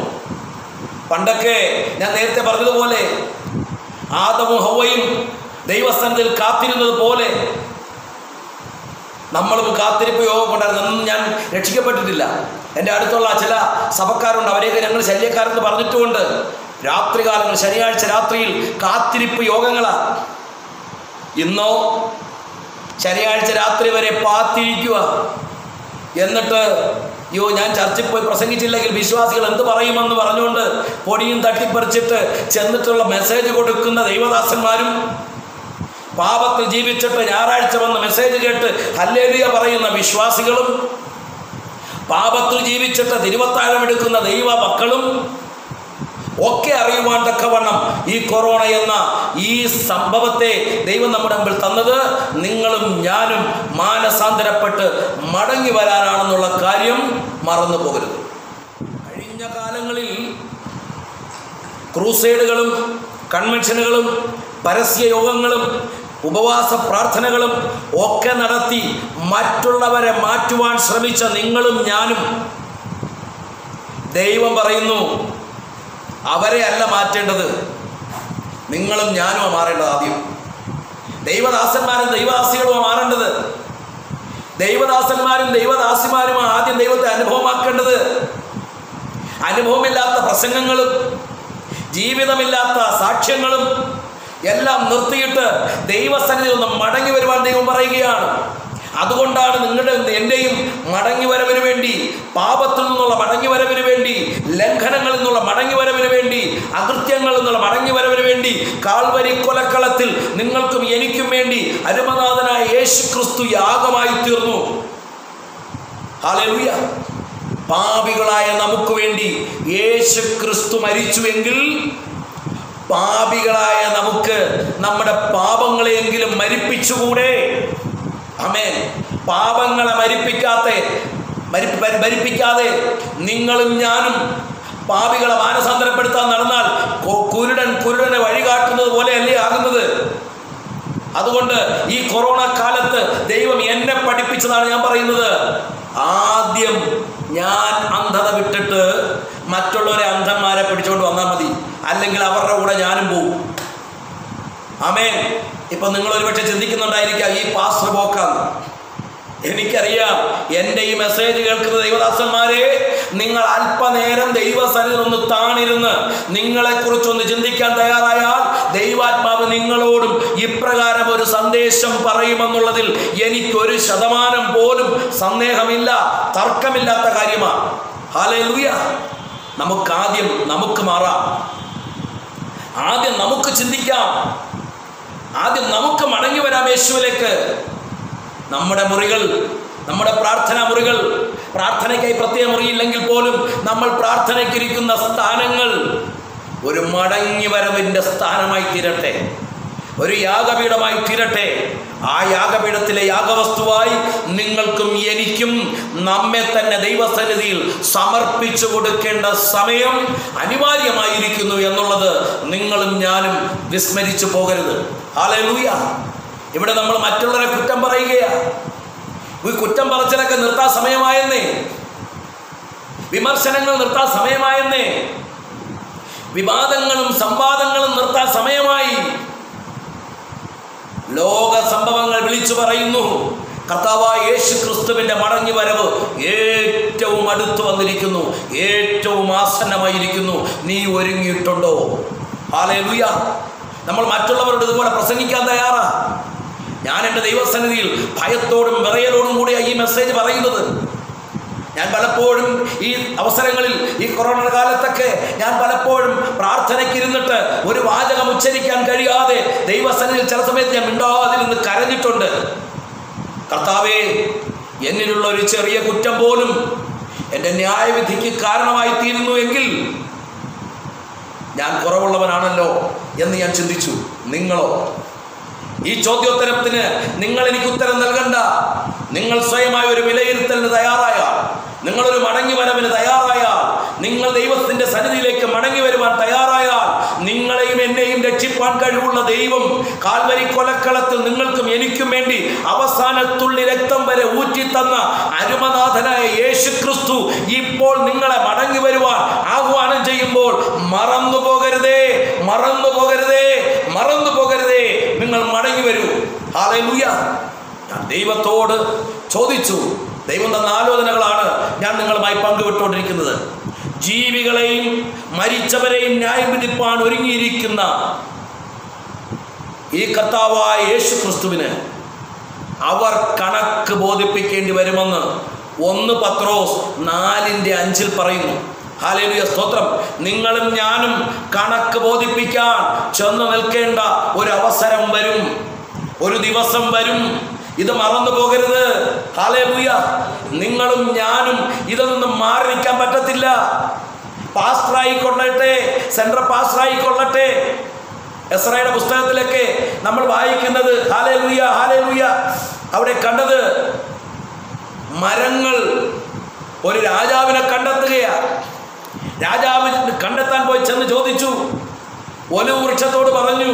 പണ്ടൊക്കെ ഞാൻ നേരത്തെ പറഞ്ഞതുപോലെ ആദമും ഹവയും ദൈവസ്ഥാനത്തിൽ കാത്തിരുന്നത് പോലെ നമ്മളും കാത്തിരിപ്പ് യോഗം കൊണ്ടായിരുന്നു ഒന്നും ഞാൻ രക്ഷിക്കപ്പെട്ടിട്ടില്ല. എന്റെ അടുത്തുള്ള ചില സഭക്കാരുണ്ട്. അവരെയൊക്കെ ഞങ്ങൾ ശല്യക്കാരെന്ന് പറഞ്ഞിട്ടുമുണ്ട്. രാത്രികാലങ്ങൾ ശനിയാഴ്ച രാത്രിയിൽ കാത്തിരിപ്പ് യോഗങ്ങളാണ് ഇന്നോ ശനിയാഴ്ച രാത്രി വരെ പാത്തിരിക്കുക. എന്നിട്ട് അയ്യോ ഞാൻ ചർച്ചിൽ പോയി പ്രസംഗിച്ചില്ലെങ്കിൽ വിശ്വാസികൾ എന്ത് പറയുമെന്ന് പറഞ്ഞുകൊണ്ട് പൊടിയും തട്ടിപ്പറിച്ചിട്ട് ചെന്നിട്ടുള്ള മെസ്സേജ് കൊടുക്കുന്ന ദൈവദാസന്മാരും പാപത്തിൽ ജീവിച്ചിട്ട് ഞായറാഴ്ച വന്ന് മെസ്സേജ് കേട്ട് ഹല്ലേലിയ പറയുന്ന വിശ്വാസികളും പാപത്തിൽ ജീവിച്ചിട്ട് തിരുവത്താരം എടുക്കുന്ന ദൈവ മക്കളും ഒക്കെ അറിയുവാൻ തക്കവണ്ണം ഈ കൊറോണ എന്ന ഈ സംഭവത്തെ ദൈവം നമ്മുടെ മുമ്പിൽ തന്നത് നിങ്ങളും ഞാനും മാനസാന്തരപ്പെട്ട് മടങ്ങി വരാനാണെന്നുള്ള കാര്യം മറന്നു പോകരുത്. കഴിഞ്ഞ കാലങ്ങളിൽ ക്രൂസൈഡുകളും കൺവെൻഷനുകളും പരസ്യ യോഗങ്ങളും ഉപവാസ പ്രാർത്ഥനകളും ഒക്കെ നടത്തി മറ്റുള്ളവരെ മാറ്റുവാൻ ശ്രമിച്ച നിങ്ങളും ഞാനും ദൈവം പറയുന്നു അവരെ അല്ല മാറ്റേണ്ടത്. നിങ്ങളും ഞാനും മാറേണ്ടത് ആദ്യം. ദൈവദാസന്മാരും ദൈവദാസികളുമാണ് മാറേണ്ടത്. ദൈവദാസന്മാരും ദൈവദാസിമാരും ആദ്യം ദൈവത്തെ അനുഭവമാക്കേണ്ടത്. അനുഭവമില്ലാത്ത പ്രസംഗങ്ങളും ജീവിതമില്ലാത്ത സാക്ഷ്യങ്ങളും എല്ലാം നിർത്തിയിട്ട് ദൈവസന്നിധി ഒന്ന് മടങ്ങി വരുവാൻ ദൈവം പറയുകയാണ്. അതുകൊണ്ടാണ് നിങ്ങളുടെ എന്റെയും മടങ്ങി വരവിന് വേണ്ടി പാപത്തിൽ നിന്നുള്ള മടങ്ങി വരവിന് വേണ്ടി ലംഘനങ്ങളിൽ നിന്നുള്ള മടങ്ങി വരവിന് വേണ്ടി അകൃത്യങ്ങളിൽ നിന്നുള്ള മടങ്ങി വരവിന് വേണ്ടി കാൽവരി കൊലക്കളത്തിൽ നിങ്ങൾക്കും എനിക്കും വേണ്ടി അരുമനാഥനായ യേശു ക്രിസ്തു യാഗമായി തീർന്നു. ഹാലൂയ പാപികളായ നമുക്ക് വേണ്ടി യേശു ക്രിസ്തു മരിച്ചുവെങ്കിൽ പാപികളായ നമുക്ക് നമ്മുടെ പാപങ്ങളെയെങ്കിലും മരിപ്പിച്ചുകൂടെ? അമേൻ പാപങ്ങളെ മരിപ്പിക്കാത്ത മരി- നിങ്ങളും ഞാനും പാപികളെ മാനസാന്തരപ്പെടുത്താൻ നടന്നാൽ കുരുടൻ കുരുടനെ വഴികാട്ടുന്നത് പോലെയല്ലേ ആകുന്നത്? അതുകൊണ്ട് ഈ കൊറോണ കാലത്ത് ദൈവം എന്നെ പഠിപ്പിച്ചതാണ് ഞാൻ പറയുന്നത്. ആദ്യം ഞാൻ അന്ധത വിട്ടിട്ട് മറ്റുള്ളവരെ അന്ധന്മാരെ പിടിച്ചുകൊണ്ട് വന്നാൽ മതി. അല്ലെങ്കിൽ അവരുടെ കൂടെ ഞാനും പോവും. ആമേൻ. ഇപ്പം നിങ്ങൾ ഒരുപക്ഷെ ചിന്തിക്കുന്നുണ്ടായിരിക്കാം ഈ പാസ്റ്റർ പോക്കാന്ന്. എനിക്കറിയാം എന്റെ ഈ മെസ്സേജ് കേൾക്കുന്ന ദൈവദാസന്മാരെ നിങ്ങൾ അല്പനേരം ദൈവസന്നിധി ഒന്ന് താണിരുന്ന് നിങ്ങളെക്കുറിച്ചൊന്ന് ചിന്തിക്കാൻ തയ്യാറായാൽ ദൈവാത്മാവ് നിങ്ങളോടും ഇപ്രകാരം ഒരു സന്ദേശം പറയുമെന്നുള്ളതിൽ എനിക്കൊരു ശതമാനം പോലും സന്ദേഹമില്ല തർക്കമില്ലാത്ത കാര്യമാണ് ഹാലേ ലൂയ നമുക്കാദ്യം നമുക്ക് മാറാം. ആദ്യം നമുക്ക് ചിന്തിക്കാം. ആദ്യം നമുക്ക് മടങ്ങി വരാം യേശുവിലേക്ക്. നമ്മുടെ മുറികൾ നമ്മുടെ പ്രാർത്ഥനാ മുറികൾ പ്രാർത്ഥനയ്ക്കായി പ്രത്യേക മുറിയില്ലെങ്കിൽ പോലും നമ്മൾ പ്രാർത്ഥനയ്ക്കിരിക്കുന്ന സ്ഥാനങ്ങൾ ഒരു മടങ്ങി വരവിന്റെ സ്ഥാനമായി തീരട്ടെ. ഒരു യാഗപീഠമായി തീരട്ടെ. ആ യാഗപീഠത്തിലെ യാഗവസ്തുവായി നിങ്ങൾക്കും എനിക്കും നമ്മെ തന്നെ ദൈവസന്നിധിയിൽ സമർപ്പിച്ചു കൊടുക്കേണ്ട സമയം അനിവാര്യമായിരിക്കുന്നു എന്നുള്ളത് നിങ്ങളും ഞാനും വിസ്മരിച്ചു പോകരുത്. ഹാലൂയ ഇവിടെ നമ്മൾ മറ്റുള്ളവരെ കുറ്റം പറയുകയാ. ഈ കുറ്റം പറച്ചിലൊക്കെ നിർത്താൻ സമയമായെന്നേ. വിമർശനങ്ങൾ നിർത്താൻ സമയമായെന്നേ. വിവാദങ്ങളും സംവാദങ്ങളും നിർത്താൻ സമയമായി. ലോക സംഭവങ്ങൾ വിളിച്ചു പറയുന്നു. കർത്താവായ യേശു ക്രിസ്തുവിന്റെ മടങ്ങി വരവ് ഏറ്റവും അടുത്തു വന്നിരിക്കുന്നു. ഏറ്റവും ആസന്നമായിരിക്കുന്നു. നീ ഒരുങ്ങിയിട്ടുണ്ടോ? ആലേ ലുയ നമ്മൾ മറ്റുള്ളവരോട് ഇതുപോലെ പ്രസംഗിക്കാൻ തയ്യാറാ. ഞാൻ എന്റെ ദൈവസന്നിധിയിൽ ഭയത്തോടും വിറയലോടും കൂടിയാണ് ഈ മെസ്സേജ് പറയുന്നത്. ഞാൻ പലപ്പോഴും ഈ അവസരങ്ങളിൽ ഈ കൊറോണ കാലത്തൊക്കെ ഞാൻ പലപ്പോഴും പ്രാർത്ഥനയ്ക്ക് ഇരുന്നിട്ട് ഒരു വാചകം ഉച്ചരിക്കാൻ കഴിയാതെ ദൈവസന്നിധിയിൽ ചില സമയത്ത് ഞാൻ മിണ്ടാതിരുന്ന് കരഞ്ഞിട്ടുണ്ട്. കർത്താവേ എന്നിലുള്ള ഒരു ചെറിയ കുറ്റം പോലും എന്റെ ന്യായവിധിക്ക് കാരണമായി തീരുന്നു എങ്കിൽ ഞാൻ കുറവുള്ളവനാണല്ലോ എന്ന് ഞാൻ ചിന്തിച്ചു. നിങ്ങളോ? ഈ ചോദ്യോത്തരത്തിന് നിങ്ങൾ എനിക്ക് ഉത്തരം നൽകണ്ട. നിങ്ങൾ സ്വയമായി ഒരു വിലയിരുത്തലിന് തയ്യാറായാൽ നിങ്ങളൊരു മടങ്ങി വരവിന് തയ്യാറായാൽ നിങ്ങൾ ദൈവത്തിന്റെ സന്നിധിയിലേക്ക് മടങ്ങി വരുവാൻ തയ്യാറായാൽ നിങ്ങളെയും എന്നെയും രക്ഷിപ്പാൻ കഴിവുള്ള ദൈവം കാൽവരി കൊലക്കളത്തിൽ നിങ്ങൾക്കും എനിക്കും വേണ്ടി അവസാനത്തുള്ളി രക്തം വരെ ഊറ്റി തന്ന അരുമനാഥനായ യേശു ക്രിസ്തു ഇപ്പോൾ നിങ്ങളെ മടങ്ങി വരുവാൻ ആഹ്വാനം ചെയ്യുമ്പോൾ മറന്നു പോകരുതേ മറന്നു പോകരുതേ മറന്നു പോകരുതേ. നിങ്ങൾ മടങ്ങി വരൂ. ഹാലൂയ ഞാൻ ദൈവത്തോട് ചോദിച്ചു. ദൈവം തന്ന ആലോചനകളാണ് ഞാൻ നിങ്ങളുമായി പങ്കുവിട്ടുകൊണ്ടിരിക്കുന്നത്. ജീവികളെയും മരിച്ചവരെയും ന്യായം വിധിപ്പാൻ ഒരുങ്ങിയിരിക്കുന്ന ഈ കർത്താവായ യേശു ക്രിസ്തുവിന് അവർ കണക്ക് ബോധിപ്പിക്കേണ്ടി വരുമെന്ന് ഒന്ന് പത്രോസ് നാലിന്റെ അഞ്ചിൽ പറയുന്നു. ഹാലേലുയ സ്തോത്രം. നിങ്ങളും ഞാനും കണക്ക് ബോധിപ്പിക്കാൻ ചെന്ന് നിൽക്കേണ്ട ഒരു അവസരം വരും. ഒരു ദിവസം വരും. ഇത് മറന്നു പോകരുത്. ഹാലേലുയ നിങ്ങളും ഞാനും ഇതിൽ നിന്നും മാറി നിൽക്കാൻ പറ്റത്തില്ല. പാസ്റ്ററായി കൊള്ളട്ടെ സെൻട്രൽ പാസ്റ്ററായി കൊള്ളട്ടെ. എസ്രയുടെ പുസ്തകത്തിലൊക്കെ നമ്മൾ വായിക്കുന്നത് ഹാലേ ലൂയ ഹാലേ ലൂയ അവിടെ കണ്ടത് മരങ്ങൾ ഒരു രാജാവിനെ കണ്ടെത്തുകയാ രാജാവ് കണ്ടെത്താൻ പോയി ചെന്ന് ചോദിച്ചു. ഒലു വൃക്ഷത്തോട് പറഞ്ഞു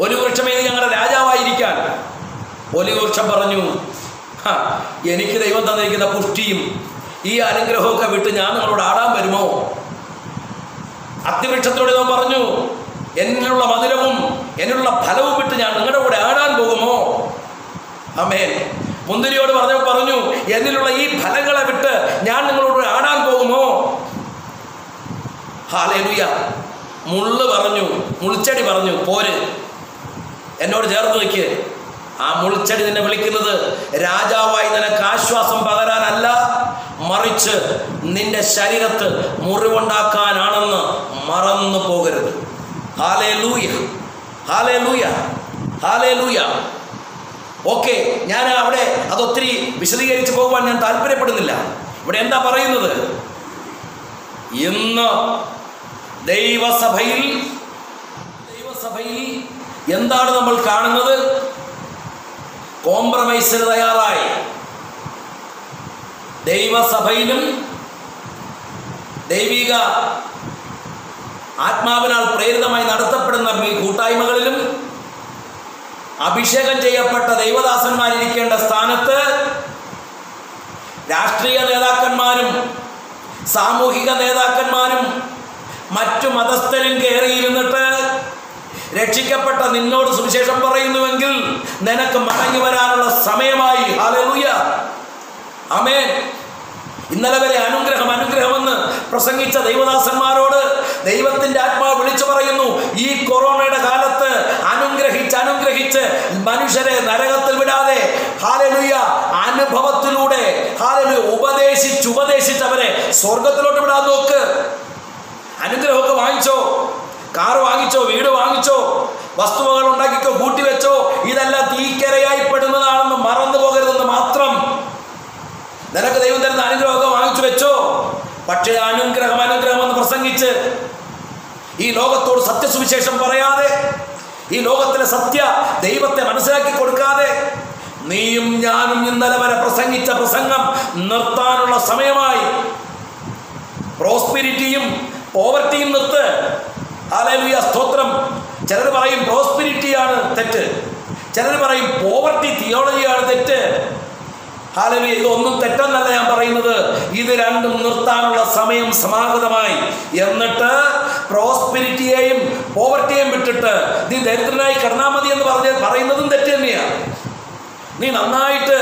ഒലു വൃക്ഷം ഇത് ഞങ്ങളുടെ രാജാവായിരിക്കാൻ? ഒലു വൃക്ഷം പറഞ്ഞു "ഹ, എനിക്ക് ദൈവം തന്നിരിക്കുന്ന പുഷ്ടിയും ഈ അനുഗ്രഹമൊക്കെ വിട്ട് ഞാൻ നിങ്ങളോട് ആടാൻ വരുമോ? അത്തിവൃക്ഷത്തോട് ഞാൻ പറഞ്ഞു എന്നിലുള്ള മധുരവും എന്നിലുള്ള ഫലവും വിട്ട് ഞാൻ നിങ്ങളുടെ കൂടെ ആടാൻ പോകുമോ? അമേൻ മുന്തിരിയോട് പറഞ്ഞ പറഞ്ഞു എന്നിലുള്ള ഈ ഫലങ്ങളെ വിട്ട് ഞാൻ നിങ്ങളോട് ആടാൻ പോകുമോ ഹാലേലുയ മുള്ള് പറഞ്ഞു മുൾച്ചെടി പറഞ്ഞു പോര്. എന്നോട് ചേർത്ത് വയ്ക്ക് ആ മുൾച്ചെടി നിന്നെ വിളിക്കുന്നത് രാജാവായി നിനക്ക് ആശ്വാസം പകരാനല്ല മറിച്ച് നിന്റെ ശരീരത്ത് മുറിവുണ്ടാക്കാനാണെന്ന് മറന്നു പോകരുത്. ഹാലേ ലൂയ ഹാലേ ലൂയ ഹാലേ ലൂയ ഓക്കെ ഞാൻ അവിടെ അതൊത്തിരി വിശദീകരിച്ച് പോകുവാൻ ഞാൻ താല്പര്യപ്പെടുന്നില്ല. ഇവിടെ എന്താ പറയുന്നത്? ഇന്ന് ദൈവസഭയിൽ ദൈവസഭയിൽ എന്താണ് നമ്മൾ കാണുന്നത്? കോംപ്രമൈസിന് തയ്യാറായി. ദൈവസഭയിലും ദൈവിക ആത്മാവിനാൽ പ്രേരിതമായി നടത്തപ്പെടുന്ന ഈ കൂട്ടായ്മകളിലും അഭിഷേകം ചെയ്യപ്പെട്ട ദൈവദാസന്മാരിരിക്കേണ്ട സ്ഥാനത്ത് രാഷ്ട്രീയ നേതാക്കന്മാരും സാമൂഹിക നേതാക്കന്മാരും മറ്റു മതസ്ഥരും കയറിയിരുന്നിട്ട് രക്ഷിക്കപ്പെട്ട നിന്നോട് സുവിശേഷം പറയുന്നുവെങ്കിൽ നിനക്ക് മടങ്ങി വരാനുള്ള സമയമായി. ഹാലൂയ അമേൻ ഇന്നലെ വരെ അനുഗ്രഹം അനുഗ്രഹമെന്ന് പ്രസംഗിച്ച ദൈവദാസന്മാരോട് ദൈവത്തിന്റെ ആത്മാവ് വിളിച്ചു പറയുന്നു ഈ കൊറോണയുടെ കാലത്ത് അനുഗ്രഹിച്ച് അനുഗ്രഹിച്ച് മനുഷ്യരെ നരകത്തിൽ വിടാതെ ഹാലലുയ അനുഭവത്തിലൂടെ ഹാലലു ഉപദേശിച്ച് ഉപദേശിച്ചവരെ സ്വർഗത്തിലോട്ട് വിടാൻ നോക്ക്. അനുഗ്രഹമൊക്കെ വാങ്ങിച്ചോ. കാർ വാങ്ങിച്ചോ വീട് വാങ്ങിച്ചോ വസ്തുവകൾ ഉണ്ടാക്കിക്കോ കൂട്ടിവെച്ചോ ഇതെല്ലാം തീക്കരയായി പെടുന്നതാണെന്ന് മറന്നു പോകരുതെന്ന് മാത്രം നിനക്ക് ദൈവം തരുന്ന അനുഗ്രഹമൊക്കെ വാങ്ങിച്ചു വെച്ചോ. പക്ഷേ അനുഗ്രഹം അനുഗ്രഹം എന്ന് പ്രസംഗിച്ച് ഈ ലോകത്തോട് സത്യസുവിശേഷം പറയാതെ ഈ ലോകത്തിലെ സത്യ ദൈവത്തെ മനസ്സിലാക്കി കൊടുക്കാതെ നീയും ഞാനും ഇന്നലെ വരെ പ്രസംഗിച്ച പ്രസംഗം നിർത്താനുള്ള സമയമായി. പ്രോസ്പിരിറ്റിയും പോവർട്ടിയിൽ നിർത്ത്. ആലലുയ സ്തോത്രം. ചിലർ പറയും പ്രോസ്പിരിറ്റിയാണ് തെറ്റ്. ചിലർ പറയും പോവർട്ടി തിയോളജിയാണ് തെറ്റ്. ഹാലലി ഇതൊന്നും തെറ്റെന്നല്ല ഞാൻ പറയുന്നത്. ഇത് രണ്ടും നിർത്താനുള്ള സമയം സമാഗതമായി. എന്നിട്ട് പ്രോസ്പിരിറ്റിയെയും പോവർട്ടിയെയും വിട്ടിട്ട് നീ ദരിദ്രനായി കിടന്നാൽ എന്ന് പറഞ്ഞ പറയുന്നതും തെറ്റ് തന്നെയാണ് നീ നന്നായിട്ട്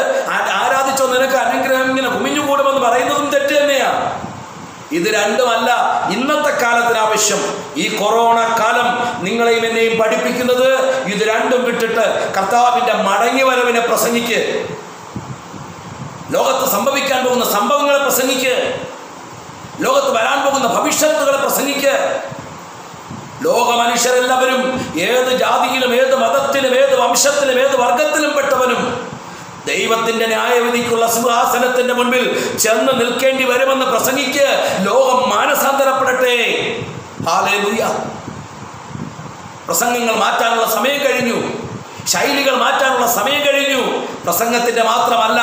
ആരാധിച്ചോ നിനക്ക് അനുഗ്രഹം ഇങ്ങനെ കുമിഞ്ഞുകൂടുമെന്ന് പറയുന്നതും തെറ്റ് തന്നെയാണ് ഇത് രണ്ടുമല്ല ഇന്നത്തെ കാലത്തിന് ആവശ്യം. ഈ കൊറോണ കാലം നിങ്ങളെയും എന്നെയും പഠിപ്പിക്കുന്നത് ഇത് രണ്ടും വിട്ടിട്ട് കർത്താവിന്റെ മടങ്ങി വരവിനെ പ്രസംഗിക്ക്. ലോകത്ത് സംഭവിക്കാൻ പോകുന്ന സംഭവങ്ങളെ പ്രസംഗിക്ക്. ലോകത്ത് വരാൻ പോകുന്ന ഭവിഷ്യത്തുകളെ പ്രസംഗിക്ക്. ലോക മനുഷ്യരെല്ലാവരും ഏത് ജാതിയിലും ഏത് മതത്തിലും ഏത് വംശത്തിലും ഏത് വർഗത്തിലും പെട്ടവനും ദൈവത്തിന്റെ ന്യായവിധിക്കുള്ള സിംഹാസനത്തിന്റെ മുൻപിൽ ചെന്ന് നിൽക്കേണ്ടി വരുമെന്ന് പ്രസംഗിക്ക് ലോകം മാനസാന്തരപ്പെടട്ടെ. പ്രസംഗങ്ങൾ മാറ്റാനുള്ള സമയം കഴിഞ്ഞു. ശൈലികൾ മാറ്റാനുള്ള സമയം കഴിഞ്ഞു. പ്രസംഗത്തിന്റെ മാത്രമല്ല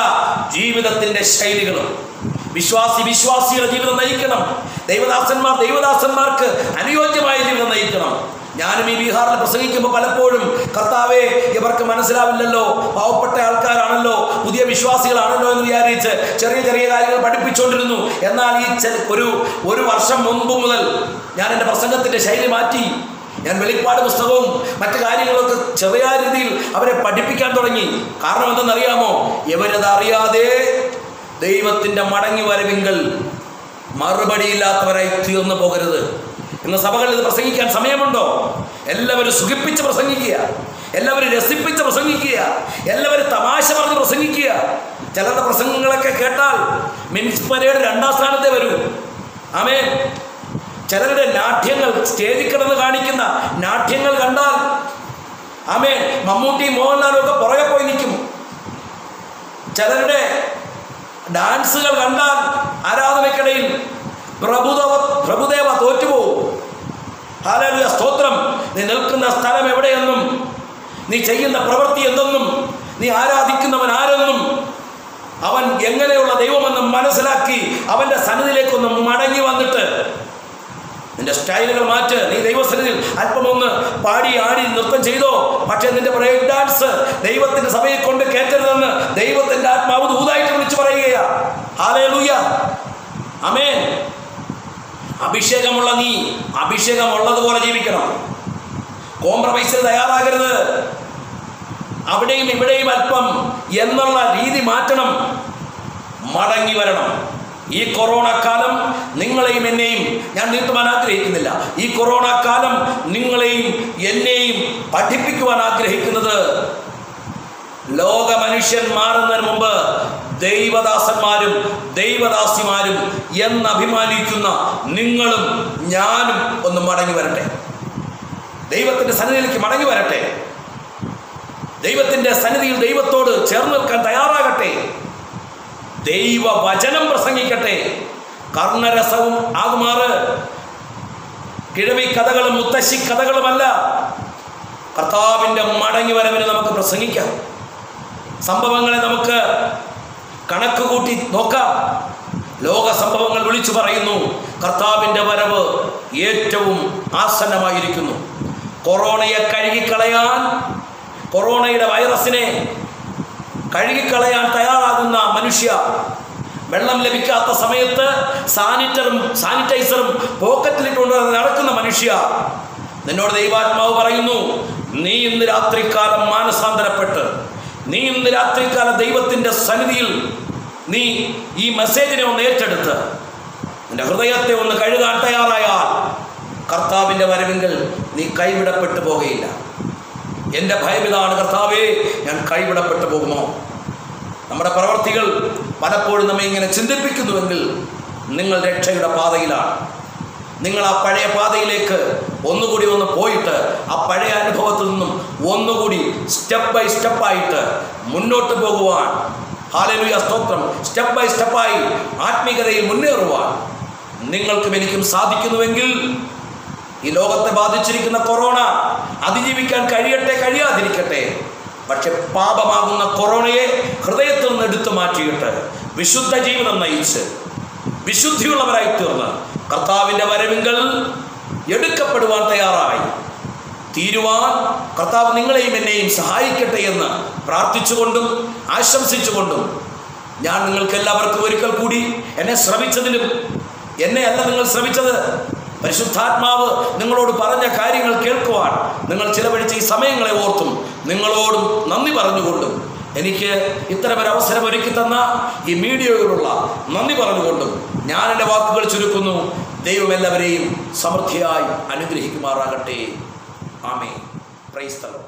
ജീവിതത്തിന്റെ ശൈലികളും. വിശ്വാസി വിശ്വാസിയുടെ ജീവിതം നയിക്കണം. ദൈവദാസന്മാർ ദൈവദാസന്മാർക്ക് നയിക്കണം ഞാനും ഈ ബീഹാറിൽ പ്രസംഗിക്കുമ്പോൾ പലപ്പോഴും കർത്താവെ ഇവർക്ക് മനസ്സിലാവില്ലല്ലോ. പാവപ്പെട്ട ആൾക്കാരാണല്ലോ. പുതിയ വിശ്വാസികളാണല്ലോ എന്ന് വിചാരിച്ച് ചെറിയ ചെറിയ കാര്യങ്ങൾ പഠിപ്പിച്ചുകൊണ്ടിരുന്നു. എന്നാൽ ഈ ഒരു ഒരു വർഷം മുൻപ് മുതൽ ഞാൻ എന്റെ പ്രസംഗത്തിന്റെ ശൈലി മാറ്റി. ഞാൻ വെളിപ്പാട് പുസ്തകവും മറ്റു കാര്യങ്ങളൊക്കെ ചെറിയ രീതിയിൽ അവരെ പഠിപ്പിക്കാൻ തുടങ്ങി. കാരണം എന്തെന്നറിയാമോ? ഇവരത് അറിയാതെ ദൈവത്തിന്റെ മടങ്ങി വരവിങ്കൽ മറുപടിയില്ലാത്തവരായി തീർന്നു പോകരുത്. ഇന്ന് സഭകളിൽ ഇത് പ്രസംഗിക്കാൻ സമയമുണ്ടോ? എല്ലാവരും സുഖിപ്പിച്ച് പ്രസംഗിക്കുക. എല്ലാവരും രസിപ്പിച്ച് പ്രസംഗിക്കുക. എല്ലാവരും തമാശ പറഞ്ഞ് പ്രസംഗിക്കുക. ചിലരുടെ പ്രസംഗങ്ങളൊക്കെ കേട്ടാൽ മിൻസ് പരേഡ് രണ്ടാം സ്ഥാനത്തെ വരൂ. ആമേ ചിലരുടെ നാട്യങ്ങൾ സ്റ്റേജിൽ കിടന്ന് കാണിക്കുന്ന നാട്യങ്ങൾ കണ്ടാൽ ആമേ മമ്മൂട്ടി മോഹൻലാലും ഒക്കെ പുറകെ പോയി നിൽക്കും. ചിലരുടെ ഡാൻസുകൾ കണ്ടാൽ ആരാധനയ്ക്കിടയിൽ പ്രഭുദേവ പ്രഭുദേവ തോറ്റുപോകും. ഹാലലുയ സ്തോത്രം. നീ നിൽക്കുന്ന സ്ഥലം എവിടെയെന്നും നീ ചെയ്യുന്ന പ്രവൃത്തി എന്തെന്നും നീ ആരാധിക്കുന്നവൻ ആരെന്നും അവൻ എങ്ങനെയുള്ള ദൈവമെന്നും മനസ്സിലാക്കി അവന്റെ സന്നിധിയിലേക്കൊന്ന് മടങ്ങി വന്നിട്ട് നിന്റെ സ്റ്റൈലുകൾ മാറ്റ്. നീ ദൈവസന്നിധിയിൽ അല്പമൊന്ന് പാടി ആടി നൃത്തം ചെയ്തോ. പക്ഷേ നിന്റെ ബ്രേക്ക് ഡാൻസ് ദൈവത്തിന്റെ സഭയെ കൊണ്ട് കയറ്റരുതെന്ന് ദൈവത്തിന്റെ ആത്മാവ് ദൂതായിട്ട് വിളിച്ചു പറയുകയാ. ഹാലേ ലൂയ അമേ അഭിഷേകമുള്ള നീ അഭിഷേകമുള്ളതുപോലെ ജീവിക്കണം. കോംപ്രമൈസ് തയ്യാറാകരുത്. അവിടെയും ഇവിടെയും അല്പം എന്നുള്ള രീതി മാറ്റണം. മടങ്ങി വരണം. ഈ കൊറോണ കാലം നിങ്ങളെയും എന്നെയും ഞാൻ നീട്ടുവാൻ ആഗ്രഹിക്കുന്നില്ല. ഈ കൊറോണ കാലം നിങ്ങളെയും എന്നെയും പഠിപ്പിക്കുവാൻ ആഗ്രഹിക്കുന്നത് ലോക മനുഷ്യൻ മാറുന്നതിന് മുമ്പ് ദൈവദാസന്മാരും ദൈവദാസിമാരും എന്നഭിമാനിക്കുന്ന നിങ്ങളും ഞാനും ഒന്ന് മടങ്ങി വരട്ടെ. ദൈവത്തിന്റെ സന്നിധിയിലേക്ക് മടങ്ങി വരട്ടെ. ദൈവത്തിന്റെ സന്നിധിയിൽ ദൈവത്തോട് ചേർന്ന് നിൽക്കാൻ തയ്യാറാകട്ടെ. ദൈവവചനം പ്രസംഗിക്കട്ടെ. കർണരസവും ആകുമാറ്. കിഴവി കഥകളും മുത്തശ്ശി കഥകളുമല്ല. കർത്താവിന്റെ മടങ്ങി വരവിന് നമുക്ക് പ്രസംഗിക്കാം. സംഭവങ്ങളെ നമുക്ക് കണക്ക് കൂട്ടി നോക്കാം. ലോക സംഭവങ്ങൾ വിളിച്ചു പറയുന്നു. കർത്താവിന്റെ വരവ് ഏറ്റവും ആസന്നമായിരിക്കുന്നു. കൊറോണയെ കഴുകിക്കളയാൻ കൊറോണയുടെ വൈറസിനെ കഴുകിക്കളയാൻ തയ്യാറാകുന്ന മനുഷ്യ വെള്ളം ലഭിക്കാത്ത സമയത്ത് സാനിറ്ററും സാനിറ്റൈസറും പോക്കറ്റിലിട്ടുകൊണ്ട് നടക്കുന്ന മനുഷ്യ നിന്നോട് ദൈവാത്മാവ് പറയുന്നു നീ ഇന്ന് രാത്രികാലം മാനസാന്തരപ്പെട്ട് നീ ഇന്ന് രാത്രികാല ദൈവത്തിന്റെ സന്നിധിയിൽ നീ ഈ മെസ്സേജിനെ ഒന്ന് ഏറ്റെടുത്ത്. നിന്റെ ഹൃദയത്തെ ഒന്ന് കഴുകാൻ തയ്യാറായാൽ കർത്താവിന്റെ വരവിങ്കൽ നീ കൈവിടപ്പെട്ടു പോകുകയില്ല. എന്റെ ഭയം ഇതാണ് കർത്താവേ ഞാൻ കൈവിടപ്പെട്ടു പോകുമോ? നമ്മുടെ പ്രവർത്തികൾ പലപ്പോഴും നമ്മെ ഇങ്ങനെ ചിന്തിപ്പിക്കുന്നുവെങ്കിൽ നിങ്ങൾ രക്ഷയുടെ പാതയിലാണ്. നിങ്ങൾ ആ പഴയ പാതയിലേക്ക് ഒന്നുകൂടി ഒന്ന് പോയിട്ട് ആ പഴയ അനുഭവത്തിൽ നിന്നും ഒന്നുകൂടി സ്റ്റെപ്പ് ബൈ സ്റ്റെപ്പായിട്ട് മുന്നോട്ട് പോകുവാൻ. ഹാലലുയ സ്തോത്രം. സ്റ്റെപ്പ് ബൈ സ്റ്റെപ്പായി ആത്മീയതയിൽ മുന്നേറുവാൻ നിങ്ങൾക്കും എനിക്കും സാധിക്കുന്നുവെങ്കിൽ ഈ ലോകത്തെ ബാധിച്ചിരിക്കുന്ന കൊറോണ അതിജീവിക്കാൻ കഴിയട്ടെ കഴിയാതിരിക്കട്ടെ. പക്ഷെ പാപമാകുന്ന കൊറോണയെ ഹൃദയത്തിൽ നിന്ന് എടുത്തു മാറ്റിയിട്ട് വിശുദ്ധ ജീവിതം നയിച്ച് വിശുദ്ധിയുള്ളവരായി തീർന്ന് കർത്താവിന്റെ വരവിങ്കൽ എടുക്കപ്പെടുവാൻ തയ്യാറായി. തീരുവാൻ കർത്താവ് നിങ്ങളെയും എന്നെയും സഹായിക്കട്ടെ എന്ന് പ്രാർത്ഥിച്ചുകൊണ്ടും ആശംസിച്ചുകൊണ്ടും ഞാൻ നിങ്ങൾക്ക് എല്ലാവർക്കും ഒരിക്കൽ കൂടി എന്നെ ശ്രമിച്ചതിലും എന്നെ അല്ല നിങ്ങൾ ശ്രമിച്ചത് പരിശുദ്ധാത്മാവ് നിങ്ങളോട് പറഞ്ഞ കാര്യങ്ങൾ കേൾക്കുവാൻ നിങ്ങൾ ചിലവഴിച്ച ഈ സമയങ്ങളെ ഓർത്തും നിങ്ങളോടും നന്ദി പറഞ്ഞുകൊണ്ടും എനിക്ക് ഇത്തരമൊരു അവസരം ഒരുക്കി തന്ന ഈ മീഡിയയോടുള്ള നന്ദി പറഞ്ഞുകൊണ്ടും ഞാൻ എന്റെ വാക്കുകൾ ചുരുക്കുന്നു. ദൈവം എല്ലാവരെയും സമൃദ്ധിയായി അനുഗ്രഹിക്കുമാറാകട്ടെ. ആമേ പ്രൈസ്തലോ